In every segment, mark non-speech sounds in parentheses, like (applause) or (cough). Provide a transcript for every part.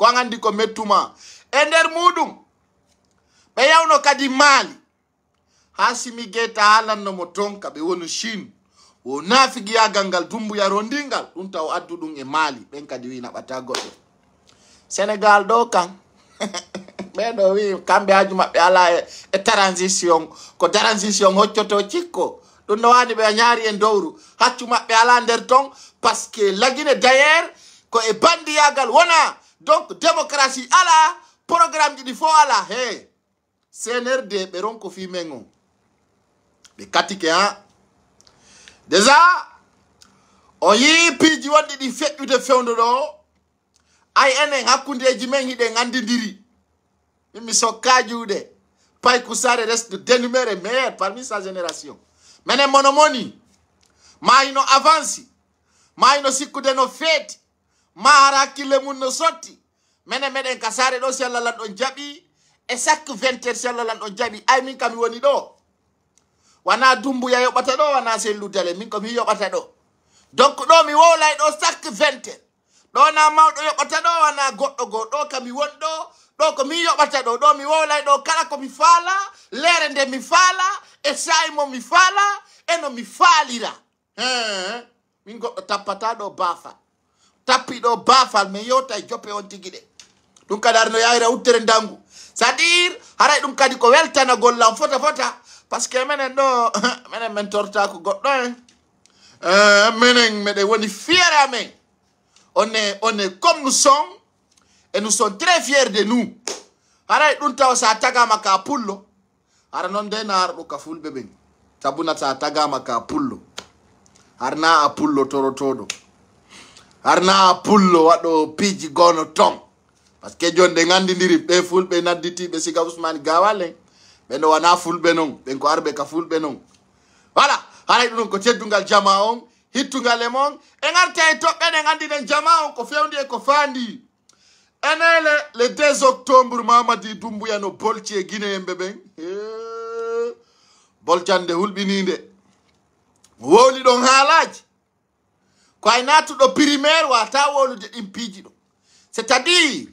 ko an andi ko mettuma. E nder muɗum ɓe yawno kadi maali. Ha simi geta haalanno mo ton ka ɓe woni chine o nafigiyagal ngal dumbuyaro ndingal ɗum taw addu ɗum e maali. Ɓen kadi wi naɓata goɗɗo. Sénégal ɗo kan (laughs) ɓeɗo wi kamɓe haaju maɓɓe ala e, e transition. Ko transition hoccoto cikko. Ɗum no waadi ɓe ñaari e dowru haccu maɓɓe ala nder ton par ce que lagine dayer ko e bandiyagal wona donc démocratie ala programme ji ala he cnrd ɓe ronko fi men o ɓe katike ha déjà o yii piiji wonɗi ɗi feƴƴude fewndo ɗo ay enen hakkundeji men hiɗen andidiri min mi sokka juuɗe pay kusare reste dénuméré meilleur parmi sa génération. Minen mono moni avance mayino sikkude no feeti ma ara hakkille mum no sotti. Minen meɗen ka saare ɗo si allah lan ɗon jaɓi e chaque vingt heure si allah ɗon jaɓi ay min kam woni ɗo wana dumbuya yoɓata ɗo wana selludale min komi yoɓata ɗo donc ɗo mi wowlay ɗo chaque vingt heure ɗo na mawɗo yoɓata ɗo wana goɗɗo goo ɗo kami won ɗo ko mi yoɓata ɗo ɗo mi wowlay ɗo kala komi faala lere nde mi faala e sayi mo mi faala eno mi faalira min goɗɗo tappata ɗo baafal tappiɗo baafal mi yewta e joppe on tigi ɗe. Ɗum kadi arno yawira uttere ndangu. C'est à dire haray ɗum kadi ko weltana gollam fota fota par ce que minen ɗo (laughs) minen min tortako goɗɗo en. Eh, minen meɗen woni fiére amen on est on est comme nous sommes et nous sommes très fiers de nous. Haray ɗum taw sa tagama ka pullo. Hara noon de nde naarɗo ka fulɓe ɓen. Sabuna sa tagama ka pullo. Harna a pullo torotoɗo. harna pullo waɗo piiji gono ton par ce que jonde gandidiri ɓe fulɓe nadditiɓe siga ousmane gawalen ɓeno wana fulɓe non ɓen ko arɓe ka fulɓe non voilà haray ɗum ko teddugal jama on hittugal e mon. E garta e toɓɓen e gandinen jama on ko fewndi e ko fandi enele le 2 octobre mamadi dumbuya no bolci e guine yemɓe ɓen. Bolcande hulɓininde. Wowli ɗon haalaji. Ko ay do primaire wata wolude ɗin piiji ɗo c' est à dire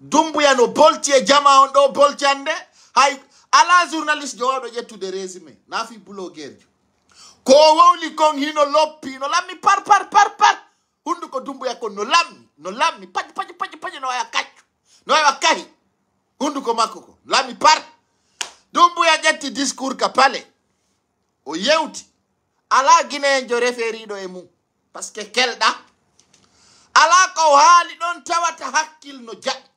dumbuya no bolti e jama on ɗo bolcande hay ala journaliste jo wawɗo ƴettude résumé nafi blogueur ko wowli kon hino loppi no lammi par par par par. Hunduko dumbuya kon no lammi no lammi paƴi paƴi paƴi paƴi no waya kaccu no wawa kahi. Hunduko makko ko lammi par. Dumbuya ƴetti discours ka pale o yewti ala guinéenjo referiɗo e mum par ce que kelɗa ala ko haali ɗon tawata hakkil no jaɓi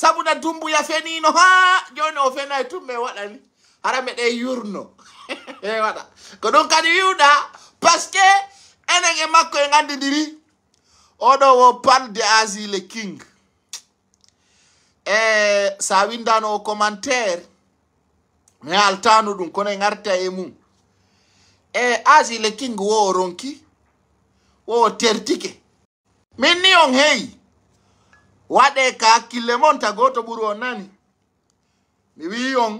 sabuna dumbuya fenino ha joni o fena e tumme waɗani hara meɗe yurno. (laughs) E waɗa. Ko ɗum kadi wiwɗa par ce que enen e makko e gandidiri oɗo wo parle de asile king. E sa windano o commentaire mi haltano ɗum kono e garta e mum. E asile king wo o ronki o tertike. Min ni on heyi waɗe ka hakkille mon ta goto ɓuri on nani? Mi wi on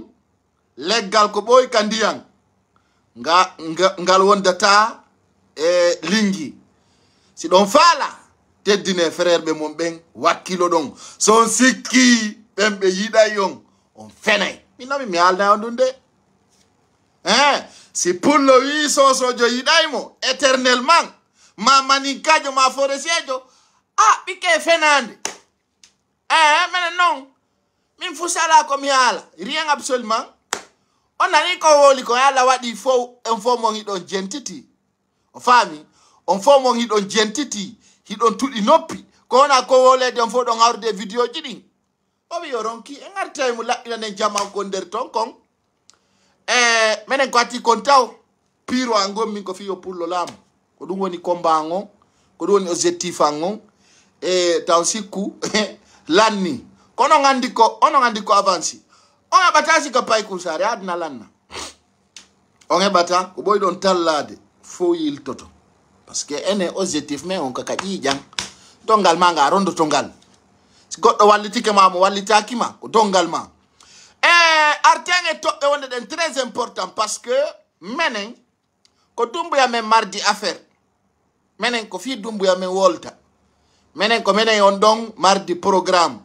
leggal ko ɓoyi ka ndiyan nga, nga, ngal wondata e lingi. Si ɗon faala teddine frére ɓe mon ɓen wakkilo ɗon. Son sikki ɓen ɓe yiɗay on on fenay. Min nomi mi haalna on ɗum de. E si pullo wi sosojo yiɗaymo éternellement ma maninkajo ma forestier jo a ɓikke fenande. Ee mene non. Min fu sala komi haala rien absolument. O nani ko woli ko allah waɗi fo en fo mon hiɗon jentiti. O faami on fo mon hiɗon jentiti hiɗon tuɗi noppi. Ko wona ko wolede on fo ɗon hawrude vidéo ji ɗin. O wi yo ronki en artawi e mo laɓɓinanen jaman kon nder ton kon e minen ko atti kon taw piro an gonmin ko fi yo pullo laamu. Ko ɗum woni combat ngon ko ɗum woni objectif an ngon e taw sikku lanni. Kono andi ko onon andi ko avanci on heɓata sika paykoul sare adna lanna. On heɓata ko ɓoy ɗon tallade fo yiltoto par ce que ene objectif mais on kaka ƴiiƴan dongal ma nga rondoto ngal si goɗɗo wallitike ma mo wallitakima ko dongal ma. E arten e toɓɓe wonde ɗen très important par ce que menen ko dumbuyamen mardi affaire menen ko fi dumbuya men wolta. Minen ko minen on ɗon mardi programme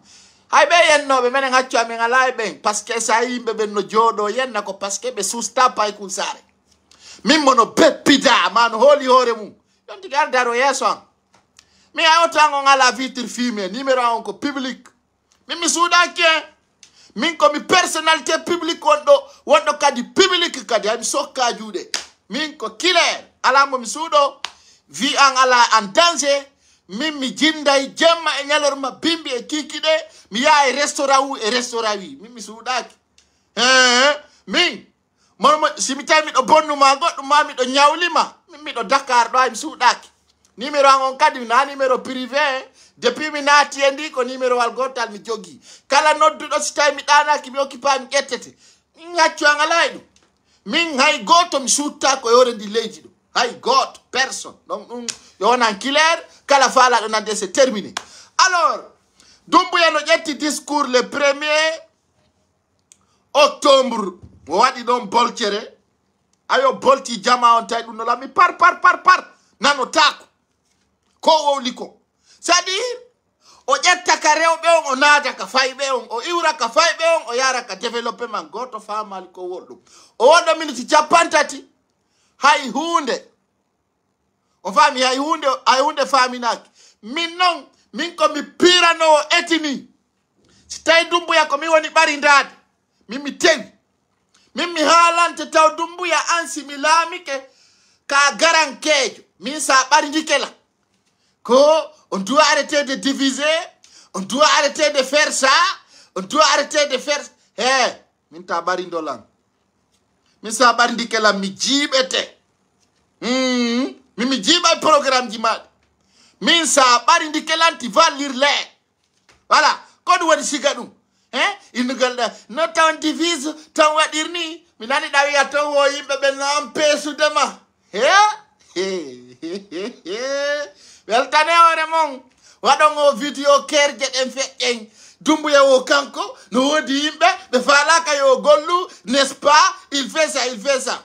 hay ɓe yennoɓe minen haccu amin ala e ɓen par ce que sa yimɓe ɓen no jooɗo yenna ko par ce que ɓe susta paykul sare. Min mono beppida ma no hooli hoore mum yon tigi ar daro yeeso an min a oto an on ala vitre fume numéro on ko public. Min mi suuɗaki en min komi personnalité publique wonɗo wonɗo kadi public kadi hami sokka min ko kilaire ala momi suuɗo wi an ala en danger min mi jinday jemma e ñalorma bimbi e kikiɗe mi yaha e restaurant u e restaurant wi min mi suuɗaki min momo simi tawi miɗo bonnuma goɗɗum ma miɗo ñawlima min miɗo dakar ɗo mi suuɗaki numéro an on kadi na numéro privé depuis mi naati e ndi ko numéro wal gotal mi jogi. Kala nodduɗo si tawi mi ɗanaki mi okkipa mi ƴettete min haccu an alay ɗum min hay goto mi suuttako ko hore ndi leydi ɗum hay goto personne donc ɗum yo wonan claire kala faalaɗo nande c'est terminé alors dumbuya no ƴetti discours le premier octobre. Mo waɗi ɗon bolcere ayo bolti jama on tawi ɗum no lammi par par par par. Nano taako. Ko wowli ko. C'est à dire o ƴetta ka rewɓe on o naada ka fayɓe on o iwra ka fayɓe on o yara ka développement. Goto famali ko woɗɗum o waɗa minute capantati hay hunde o faami hay hunde hay hunde faaminaaki min noon min ko mi piranowo etini si tawi dumbuya komi woni ɓarindaade min mi tewi min mi haalante taw dumbuya an si mi laamike ka garankeejo min sa ɓari ndikela. Ko on doit arrêter de diviser on doit arrêter de faire ça on doit arrêter de faire he min ta ɓari mi saɓandi kelam mi jiiɓete mimi mm-hmm. jiiɓay programme ji maɗe min sa ɓari ndi vallir vallirle. Voilà. Ko ɗum waɗi siga ɗum? E innugol ɗa no tan divise tan waɗirni mi nani ɗa wiya ton wo yimɓe ɓe noon peesudema he? Weltane hoore mon. Waɗon o vidéo kerje ɗen feƴƴen. Dumbuya o kanko no woodi yimɓe ɓe falaka yo gollu n'est ce pas? Il fait ça il fait ça.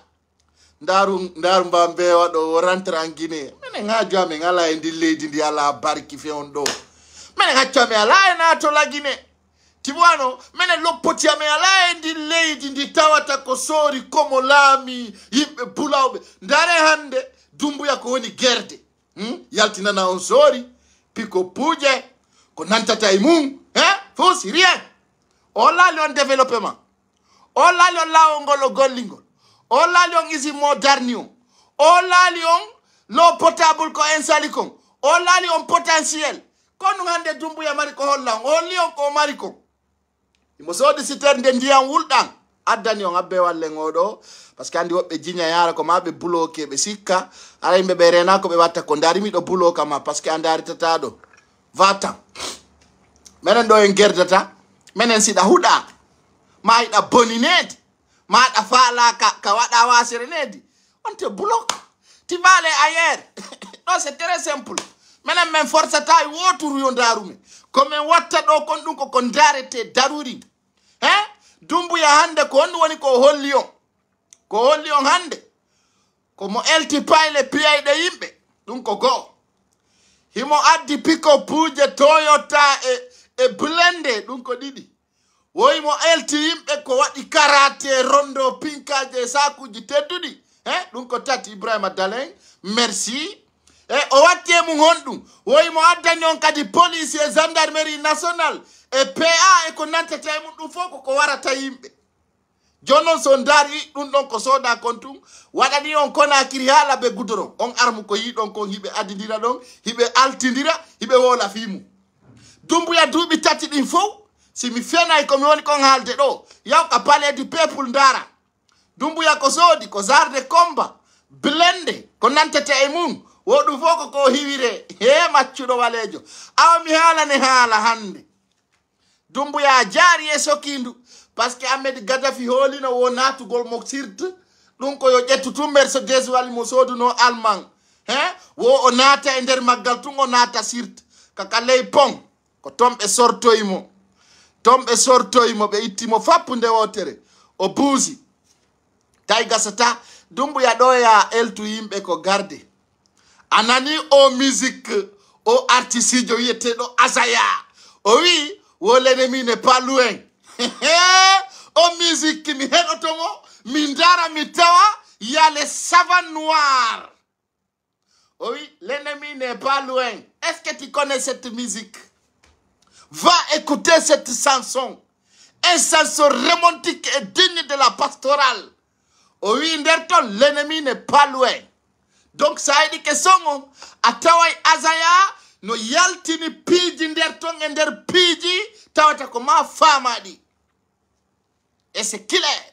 Ndaru ndaru mba ɗo o rentre en guiné minen haaju amin ala e ndi leydi ndi ala barki fewon ɗo minen haccu amin ala e natola guinée tiboano minen loppoti amin ala e ndi leydi ndi tawata ko soori komo laami yimɓe bulawɓe ndare hande dumbuya ko woni gerde. Hmm? yaltinana on soori piko puuje ko nantata e mum he rien. O laali on développement. O laali on laawol ngol o gollingol o laali on isi moderni on o laali on lo potable ko insali kon o laali on potentiel kon ɗum hannde dumbuya mari ko holla on olli on ko mari ko imo soodi sitere nde ndiyam wulɗan addani on abbe wallen oɗo par que andi woɓɓe jiña yara ko ma ɓe buloke ɓe sikka ara yimɓe ɓe rena ko ɓe watta ko darimiɗo buloka ma par ce que vatan minen ɗo en gerdata minen siɗa huɗa. Ma yiɗa boninede maɗa faala ka ka waɗa wasere nedi onte bloc ti vale ayer (laughs) ɗo c'est très simple. Minen min forçata e woturu yo darumen komin watta ɗo kon ɗum koko darete daruri. He dumbuya hande ko honɗum woni ko holli on. Ko holli on hande komo elti payle piyayɗe yimɓe ɗum ko go'o. Himo addi piko puuje toyota e e blende ɗum ko ɗiɗi woyimo elti yimɓe ko waɗi karate rondo pinkaje sakuji tedduɗi. E ɗum ko tati ibrahima dalen merci. E o watti e mum honɗum. Woyimo addani on kadi police e gendarmerie national e pa e ko nantata e mum ɗum fof koko warata yimɓe. Joni noon so daari ɗum ɗon ko soda kon tun. Waɗani on konakiri haala be gudoron on armu ko yiɗon kon hiɓe adidira ɗon hiɓe altidira hiɓe wola fimu dumbuya duuɓi tati ɗin fof si mi fenayi komi woni kon haalde ɗo yawka baleeji peuple ndaara. Dumbuya ko soodi ko zarde comba blende ko nantete e mum wo ɗum fof ko ko hiwire he maccuɗo waleejo. Awa mi haalane haala hannde. Dumbuya jaari e sokindu par ce que ahmed gadafi hoolino wo naatugol mo sirde ɗum ko yo ƴettu tummer so deswal mo sooduno allemand he? Wo o naata e nder maggal tun o naata sirte kaka ley pont ko ton ɓe sortoymo ton ɓe sortoymo ɓe ittimo fappu wotere. O buusi tawi gasata dumbuya ɗo ya eltu ko garde. A nani o musique o artisijo wiyeteɗo asaya o wi wo l'ennemi n'est pas (laughs) loin o musique mi heɗotomo mi dara mi tawa ya les savants noirs oh oui l'ennemi n'est pas loin est ce que tu connais cette musique? Va écouter cette chanson. Un chanson romantique et digne de la pastorale. O wi nder ton l'ennemi n'est pas loin. Donc sa yiɗi ke son o a taway asaya no yaltini piiji nder ton e nder piiji tawata ko ma faamaɗi et c'est clair.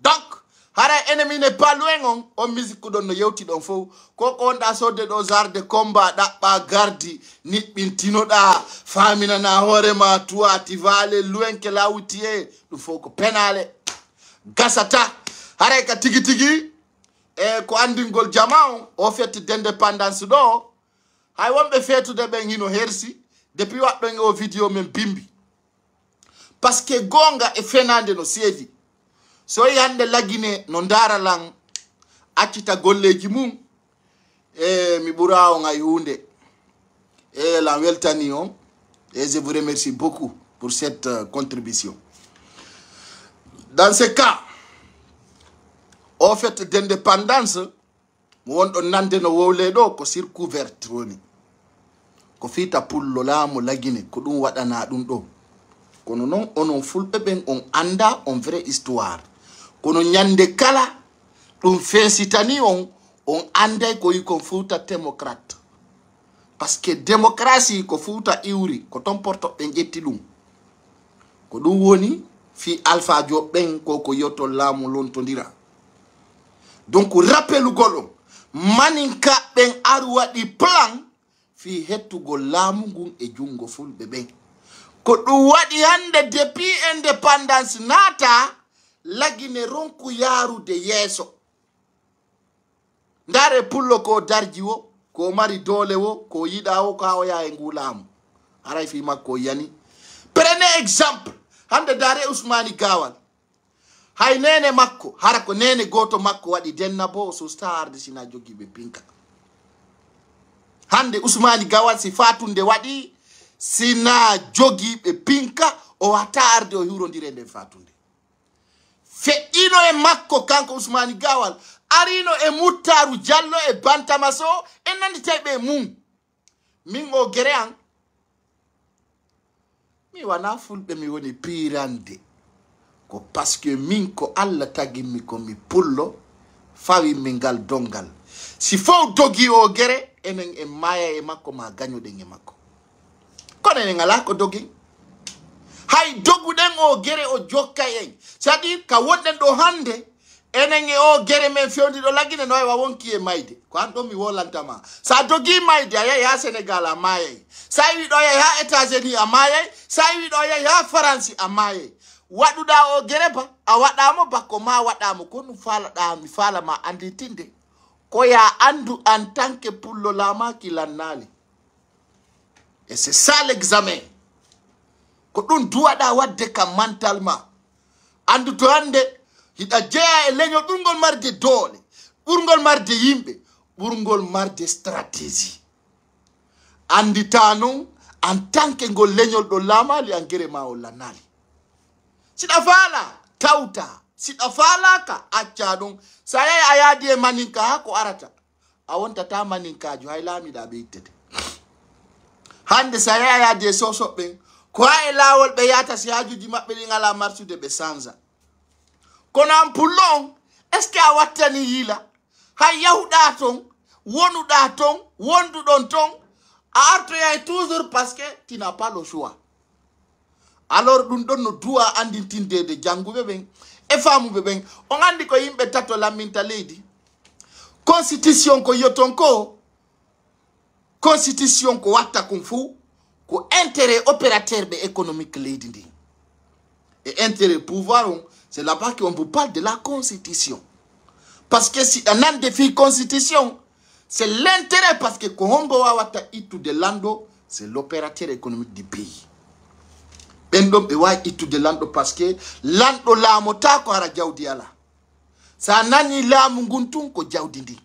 Donc hara ennemi ne pas loin on on musique ɗon no yewti ɗon fof ko ko wonɗa sodde ɗo jarde comba ɗaɓɓa gardi niɓɓintinoɗa. Faminana hoorema tuwa tivale loinke lawutiye ɗum fof ko penale. Gasata. Haray e ka tigi tigi. E ko andingol jama on o fette d'indépendance ɗo. Hay wonɓe feetude ɓen hino hersi. Depuis waɗɗon e o vidéo men bimbi. Par ce que gonga e fenade no seedi so yi hande lagine no dara lan accita golleji mum e mi ɓura on hunde e lan weltani on et je vous remercie beaucoup pour cette euh, contribution. Dans ce cas o fait d' indépendance mo wonɗo nande no wowle ɗo ko circouverte woni. Ko fiita pullo laamu lagine ko ɗum waɗana ɗum ɗo. Kono noon onon fulɓe ɓen on anda on vrai histoire kono ñande kala ɗum feesitani on on anday ko yi kon fuuta démocrate. Par ce que démocratie ko fuuta iwri ko ton portoɓɓen ƴetti ɗum. Ko ɗum woni fi alpha jo ɓen ko ko yotto laamu lontodira donc rappelugol on maninka ɓen aru waɗi plan fi hettugol laamu ngun e jungo fulɓe ɓen. Ko ɗum waɗi hande depuis indépendance naata lagine ronku yaarude yeeso. Ndare pullo ko darji wo ko mari doole wo ko yiɗa wo ko ha o yaha e ngulaamu. Aray fi makko yani. Prene exemple hande dare usmani gawal hay nene makko hara ko nene goto makko waɗi denna bo sosta arde sina jogiɓe pinka. Hande usmani gawal si fatunde waɗi sina jogiɓe pinka o wata arde o hurodiri e nden fatunde feƴƴino e makko kanko usmani gawal. Arino e muttaru diallo e bantamaso. O en nanditay mum min o gere an mi wana fulɓe mi woni pirande. Ko pasque min ko allah taginmi komi pullo fawinmi ngal dongal. Si fof dogi o gere enen en maya e makko ma gañoɗen e makko. Kono enen ala ko dogin? hay doguɗen o gere o jokka en. C'est ka wonɗen ɗo hande enen e o gere men fewdiɗo laggine no wawa wonki e mayde ko an ɗon mi wolantama. Sa dogi mayde a yahi ha sénégal a mayay sa wi ɗo yahi ha états unis a mayay sa wi ɗo yahi ha france a mayay waɗuɗa o gere ba a waɗamo bakko ma waɗamo ko ɗum falaɗa mi falama anditinde ko ya andu en tant que pullo lamaki lannali et c'est ça l'examen. ko ɗum duwaɗa wadde kam mental ma. Andu to hande hiɗa jeeya e leñol ɓurgol marde doole ɓurgol marde yimɓe ɓurgol marde stratégie. Andita noon en tant que ngol leñol ɗo laamali an engrais ma o lannali. Siɗa faala tawta siɗa faalaka acca ɗum so yahi a yaadi e maninka ha ko arata a wontata maninkajo hay laamiɗa ɓe ittete. Hande so yahi a yaadi e sosoɓɓen ko ha e laawol ɓe yahata si hajuji maɓɓe ɗin ala marsude ɓe sansa kono an pullo on est ce que a wattani yiila? Hay yahuɗa ton wonuɗa ton wonduɗon ton a artoyay toujours parce que tu n'a pas le choix. Alors ɗum ɗon no duwa andintindede jannguɓe ɓen e famuɓe ɓen. On andi ko yimɓe tato lamminta leydi. Constitution ko yoton ko constitution ko watta kon fou ko intérêt opérateur ɓe économique leydi ndi e intérêt pouvoir on c'est là-bas qu'on vous parle de la constitution. Parce que si ɗa nande fi constitution c'est l'intérêt parce que ko hombo wawata ittude lando c'est l'opérateur économique du pays. Ɓen ɗon ɓe wawi ittude lanɗo par ce que lanɗo laamota ko hara jawdi ala. Sa nani laamu ngun tun ko jawdi ndi.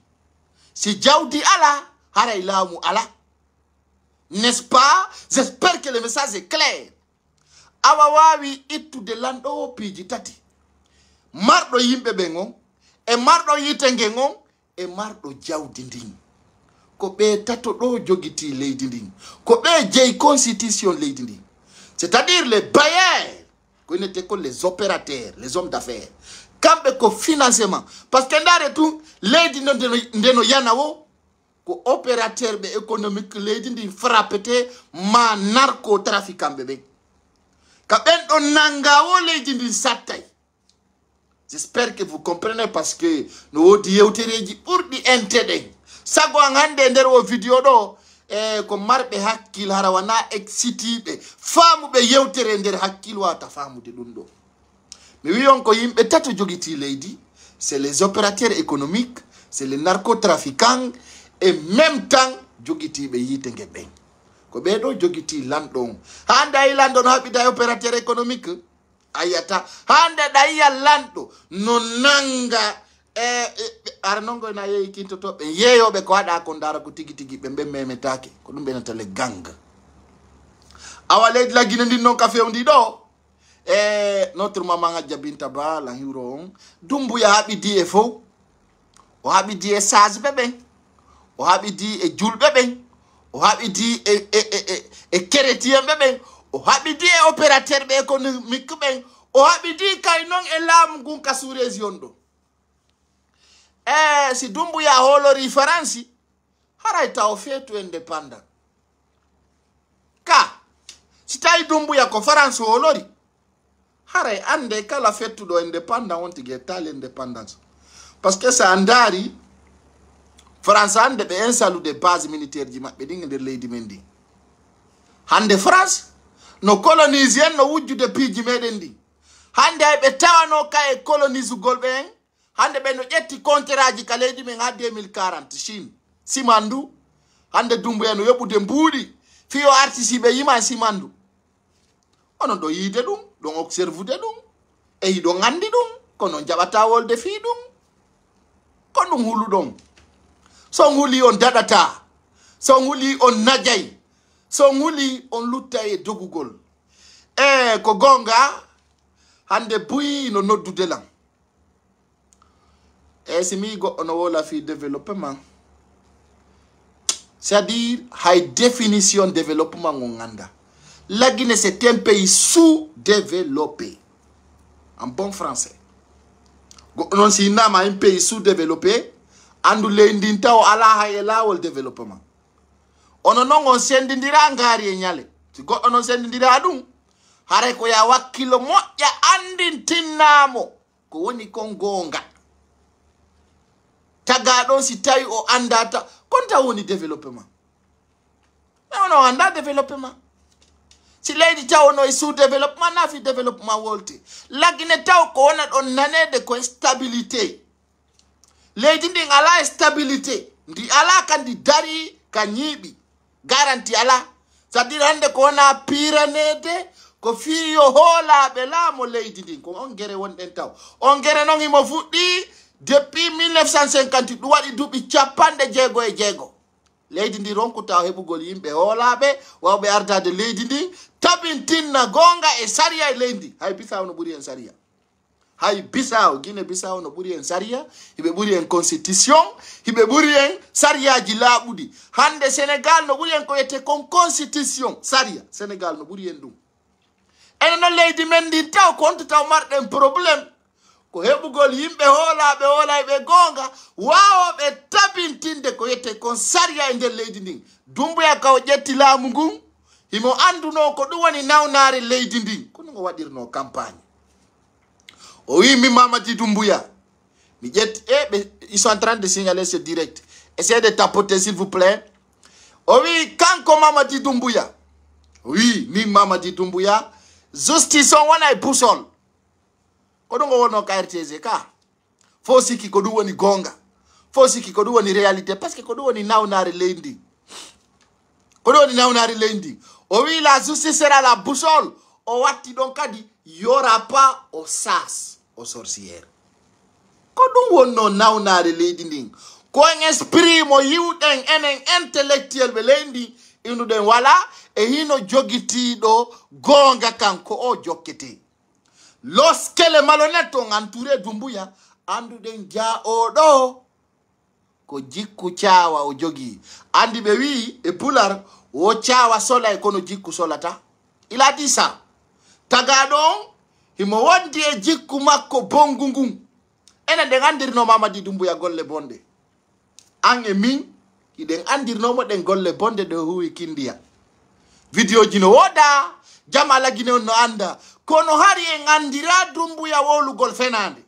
Si jawdi ala haray laamu ala n'est-ce pas? J'espère que le message est clair. Awa wawi ittude lanɗo o piiji tati marɗo yimɓe ɓe on e marɗo yitenge on e marɗo jawdi ndin tato ɗo jogiti leydi ndin ko ɓe jeyi constitution leydi c'est à dire les bailleurs ko inete ko les opérateurs les hommes d'affaires. Kamɓe ko financement. Par ce que ndaare tu leydi no yana o ko opérateur ɓe économique leydi ndi frappete ma narco traficanɓe ɓen. Ka ɓen ɗo nangawo leydi ndi sattay j'espère que vous comprenez parce que no woodi yewtereji ɓurɗi ente ɗen sago an hande nder o vidéo ɗo e ko marɓe hakkil hara wana excitiɓe faamuɓe yewtere nder hakkil wata famude ɗum ɗo. Mi wi on ko yimɓe tato jogiti leydi c'est les opérateurs économiques c'est les narcotrafiquant et même temps jogitiɓe yiite ngeɓen ko ɓeɗo jogiti lanɗon hande ayi lanɗo no haɓida opérateur économique ayiyata hande ɗayiya lanɗo no nanga. E, e ara noon goyna yeeyi kintotoɓe yeeyoɓe ko waɗa ko dara ko tigui tigui ɓe ɓe memetake ko ɗum ɓenata le gang. Awa leydi laggine ndin noon ka fewndi ɗo e notre maman a jabinta ba la hiro on dumbuya haɓidi e fof o haɓidi e sage ɓe ɓen o haɓidi e julɓe ɓen o haɓidi e, e, e, e e crétien ɓe ɓen o haɓidi e opérateur ɓe économique ɓen o haɓidi kay noon e laamu ngun ka sous région ɗo e si dumbuya holori faransi haray taw feetu indépendant ka si tawi dumbuya ko france holori haray ande kala fettuɗo indépendant on tigui tali indépendance par ce que sa ndaari france hande ɓe insalude base militaire ji maɓɓe ɗi e nder leydi men ndi hande france no colonise en no wujjude piiji meɗen ndi hande hay ɓe tawano ka e colonisugol ɓe en hande ɓe no ƴetti contéraji ka leydi men ha 2040 chine. Simandu hande dumbu en no yoɓude mbuuɗi fiyo artisiɓe yima e simandu. Onon ɗo yiide ɗum ɗon observude ɗum e hiɗo gandi ɗum kono jaɓata wolde fii ɗum. Ko ɗum huluɗon so huli on daɗata so huli on najay so huli on lutta e dogugol e ko gonga hande buyi no noddudelam e si mi goɗɗo no wola fi développement c'est à dire hay définition développement on la guinée c'est un pays sous développé en bon français. Goɗɗo noon si un pays sous développé andu ley taw ala hay e lawol développement ono noon on sendidira ngaari e ñale si goɗɗo noon sendidira ɗum haray ko ya wakkilo moƴƴa andintinnamo. Ko woni kon gonga taga ɗon si tawi o andata kon taw woni développement e ono anda développement si leydi taw ono e sous développement nafi développement wolte. Laggine taw ko wona ɗon nanede ko stabilité. leydi ndin ala e stabilité. Ndi ala kandi dari ka ñiiɓi garanti ala. Sadir hande ko wona piranede ko fiyo hoolaɓe laamo leydi ndin ko on gere wonɗen taw. On gere noon imo fuɗɗi depuis 1950 ɗum waɗi duuɓi capanɗe jeego e jeego. Leydi ndi ronkuta heɓugol yimɓe hoolaɓe wawɓe ardade leydi ndi. Tabintinna gonga e saria e leydi. Hay bisa no ɓuri en sariya. hay bisaw guine bisaw no ɓuuri en saria hiɓe ɓuuri en constitution hiɓe ɓuuri en sariyaji laaɓuɗi. Hande sénégal no ɓuuri en ko wiyete kon constitution saria sénégal no ɓuuri en ɗum. Ene noon leydi men ndin taw konto taw marɗen probléme ko heɓugol yimɓe hoolaɓe hoolayɓe e goonga wawoɓe tabintinde ko wiyete kon saria e nder leydi ndin. Dumboya kaw ƴetti laamu ngun himo anduno ko ɗum woni nawnaare leydi ndin. Ko no ngo waɗirno campagne. O wi min mamadi dumbuya mi ƴetti e ɓe ils sont en train de signaler ce direct. Essayez de tapoter s'il vous plaît. O wi kanko mamadi dumbuya wi min mamadi dumbuya justice on wona e busol ko ɗum o wonno ka rtg ka? Fo sikki ko ɗum woni gonga. Fo sikki ko ɗum woni réalité par ce que ko ɗum woni nawnare nawnare leydi o wi la justice sera la boussole. O watti ɗon kadi yora aura pas o sas o sorciére ko ɗum wonno nawnaare leydi ndin? Ko en esprit mo yiwɗen enen intellectuel ɓe leydi ndi innuɗen wala e hino jogitiɗo goonga kan ko o jokkete. Loskele malonette on entouré dumbuya anduɗen ja oɗo ko jikku cawa o jogi. Andi ɓe wi e pular wo cawa solay kono jikku solata. Il a dit ça tagaɗo on himo wondi e jikku makko bongu ngun enen ɗen andirno mamadi dumbuya golle bonde. An e min iɗen andirnomo ɗen golle bonde ɗe huwi kindiya. Vidéo ji no woɗa jam alagine on no anda. Kono hari en andira dumbuya wolugol fenade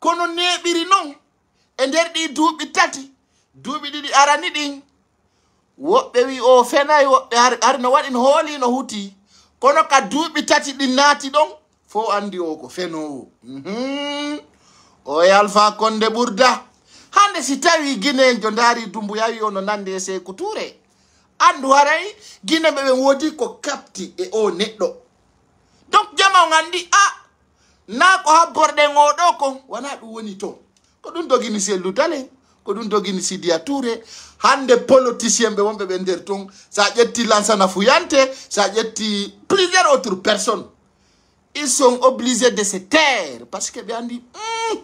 kono neɓiri noon e nder ɗi duuɓi tati duuɓi ɗiɗi arani ɗin woɓɓe wi o fenayi woɓɓe har no waɗi no hooli no huti. kono ka duuɓi tati ɗi naati ɗon fo andi o ko fenowo mhm. o e yalfa konde ɓurda. Hande si tawi guine daari dumbu yawi o no nande e sey couture andu haray guine ɓe ɓe woodi ko kapti e o neɗɗo. Donc jama on anndi a na ko habborɗen oɗo kon wona ɗum woni to. Ko ɗum dogini sellu dalen ko ɗum dogini sidiya toure hande politicien ɓe wonɓe ɓe nder ton sa ƴetti lansana fuyante sa ƴetti plusieurs autres personnes ils sont obligés de se taire parce que ɓe anndi hmm,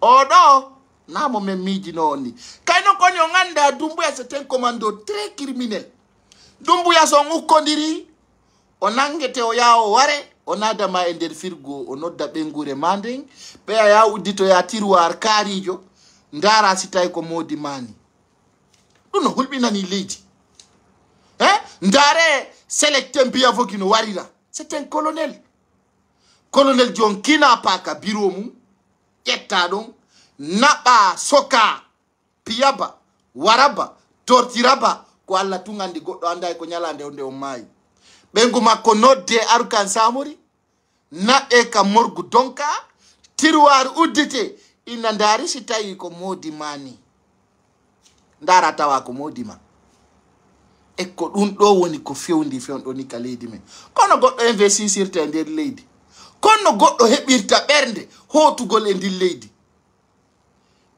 oɗo namo min miijino on ni kayno kon yo annda dumbuya c'est un commando très criminel. Dumbuya so on ukkodiri o nangete o yaha o ware o nadama e nder firgo o nodda ɓengure ma nden ɓeya ya udditoya tiroir kaarijo ndara si tawi ko modi mani. Ɗum no hulɓinani leydi. hein? Ndaare mbiya mbiyavo gino warira c'est un colonel. Colonel jon kina paka bureau mum ƴetta ɗon naɓa soka piyaba waraba tortiraba ko allah tun andi goɗɗo anday e ko ñalande e onde on maayi. Ɓeygu makko nodde e arukan samori naɓe ka morgu donka tiroir uddite inna ndaari si tawi ko modi mani ndara tawa ko modi ma e ko ɗum ɗo woni ko fewndi fewɗo ni ka leydi men. Kono goɗɗo investisirta e nder leydi. Kono goɗɗo heɓirta ɓernde hotugol e ndin leydi.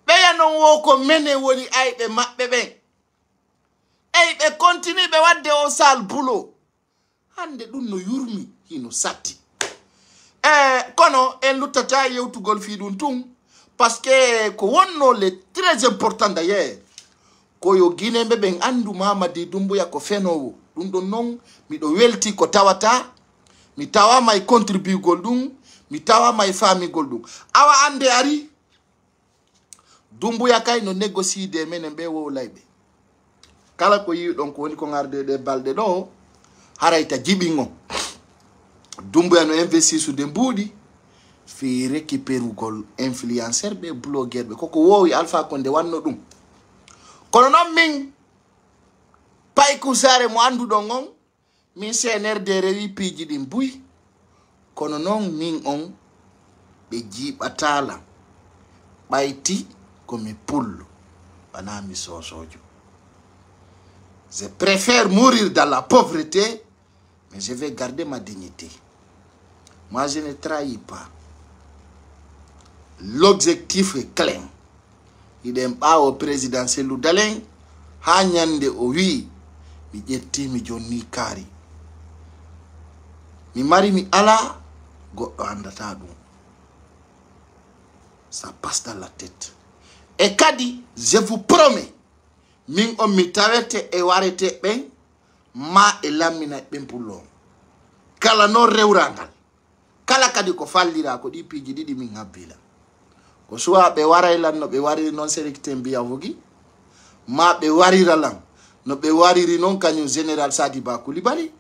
Ɓeya non wo ko mene woni ayɓe maɓɓe ɓen. Ey ɓe continue ɓe wadde o sal boulot hande ɗum no yurmi hino satti. E kono en luttata yewtugol fi ɗum tun par ce que ko wonno le très important d'ailleurs koyo guineɓe ɓen andu mamadi dumbuya ko fenowo. Ɗum ɗon noon miɗo welti ko tawata mi tawama e contribugol ɗum mi tawama e famigol ɗum. Awa ande ari dumbuya kay no négocide menen ɓe wowlayɓe kala ko yiɗon ko woni ko garde ɗe balɗe ɗo harayta jiɓin o dumbuya no investi sude mbuuɗi fi récupérugol influenceur ɓe blogueur ɓe. Koko wowi alpha ko nde wanno ɗum. Kono noon min payku sare mo anduɗon on min cnrd rewi piiji ɗin buy kono noon min on ɓe jiɓatala ɓayti komi pullo wana mi sosojo je préfère mourir dans la pauvreté mais je vais garder ma dignité. Moi, je ne trahis pas. L'objectif est clair. Il ɓawo président Selou Dalen. Hanyande o wi mi ƴetti mi jonni kaari mi mari mi ala goɗɗo andata ɗum. Sa passe dans la tête. E kadi je vous promets min on mi tawete e warete ɓen ma e lammina ɓen pullo kala noon rewrangal. Kala kadi ko fallira ko ɗi piiji ɗiɗi min habbila ko suwa ɓe waraylan no ɓe wariri noon sélecté mbiya vogi ma ɓe wariralan no ɓe wariri noon kañum général sadi ba koulibaly?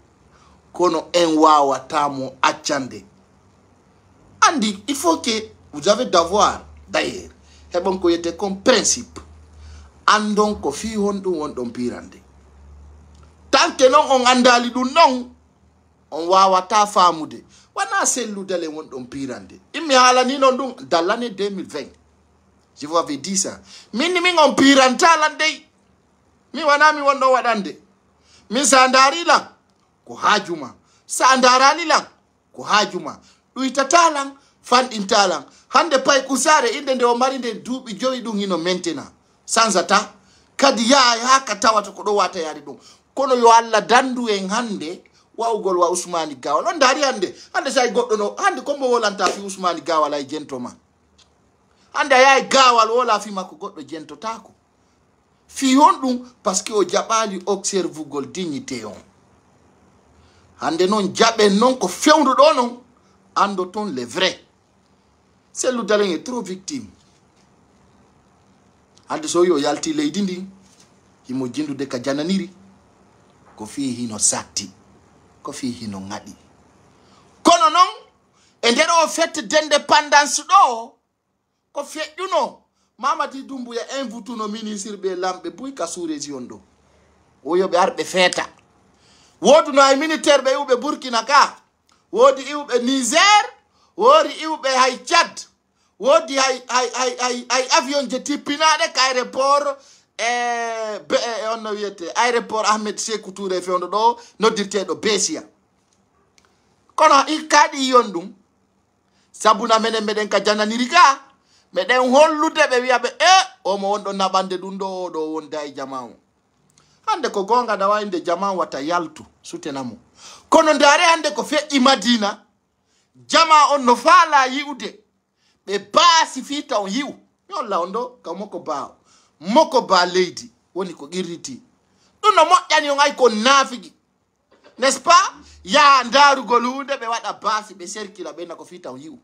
Kono en wawatamo accande? Andi il faut que vous avez d'avoir d'ailleurs heɓon ko yette comme principe andon ko fi hon ɗum wonɗon pirande. Tanke noon on andali ɗum noon on wawata famude. wana selludale wonɗon pirande. Immi haalaninon ɗum dallane 2020 je vous avais dit ça. Minni min on pirantalan dey. Mi wana mi wonɗon waɗande. Min sa darilan ko hajuma. Sa daranilan ko hajuma. Ɗuytatalan fanɗintalan hande pay kusare inde nde o mari nde duuɓi joyi ɗum hino mentena. Sansata kadi yaha ha ka tawata ko ɗo wata yaari ɗum. Kono yo allah dandu en hande wawugol wa usmani gawal on daari hande hande sa goɗɗo no hande kombo wolanta fi usmani gawal ay jento ma. Hannde a yahay gawal wola fi makko goɗɗo jentotako fi hon ɗum par ce que o jaɓali observugol dignité on. Hande noon jaɓen noon ko fewnuɗo non ando toon le vrai sellu dalen e trop victime. Hande so wi o yalti leydi ndi himo jindude ka jananiri ko fi hino satti ko fi hino ŋaɗi kono noon e nder o fette d'indépendance ɗo ko feƴƴuno mamadi dumbuya invutuno ministre ɓe lamɓe buy ka sous région ɗo. O yoɓe arɓe feeta. Woduno hay militaire ɓe iwɓe burkina ka woodi iwɓe niger woori iwɓe hay cad woodi hay hay hay hay avion je tippinaɗe ka aéroport e be e, e on no wiyete aéroport ahmed sekou touré fewdo ɗo noddirteɗo beesiya kono ikkaɗi yon ɗum sabuna menen meɗen ka jananiri ka meɗen hollude ɓe wiyaɓe e omo wonɗo naɓande ɗum ɗo oɗo wonda e jama o hande ko gonga dawawi nde jama watta yaltu sutenamo kono ndaare hande ko feƴƴi madina jama on no faala yi'ude ɓe baasi fi taw yi'u. Mi holla on ɗo kamo ko baawo. Moko ba leydi woni ko qirriti ɗum no moƴƴani on ay ko naafigi n'est ce pas? Yaha ndaarugol hunde ɓe waɗa baasi ɓe serkila ɓenna ko fii taw yi'u.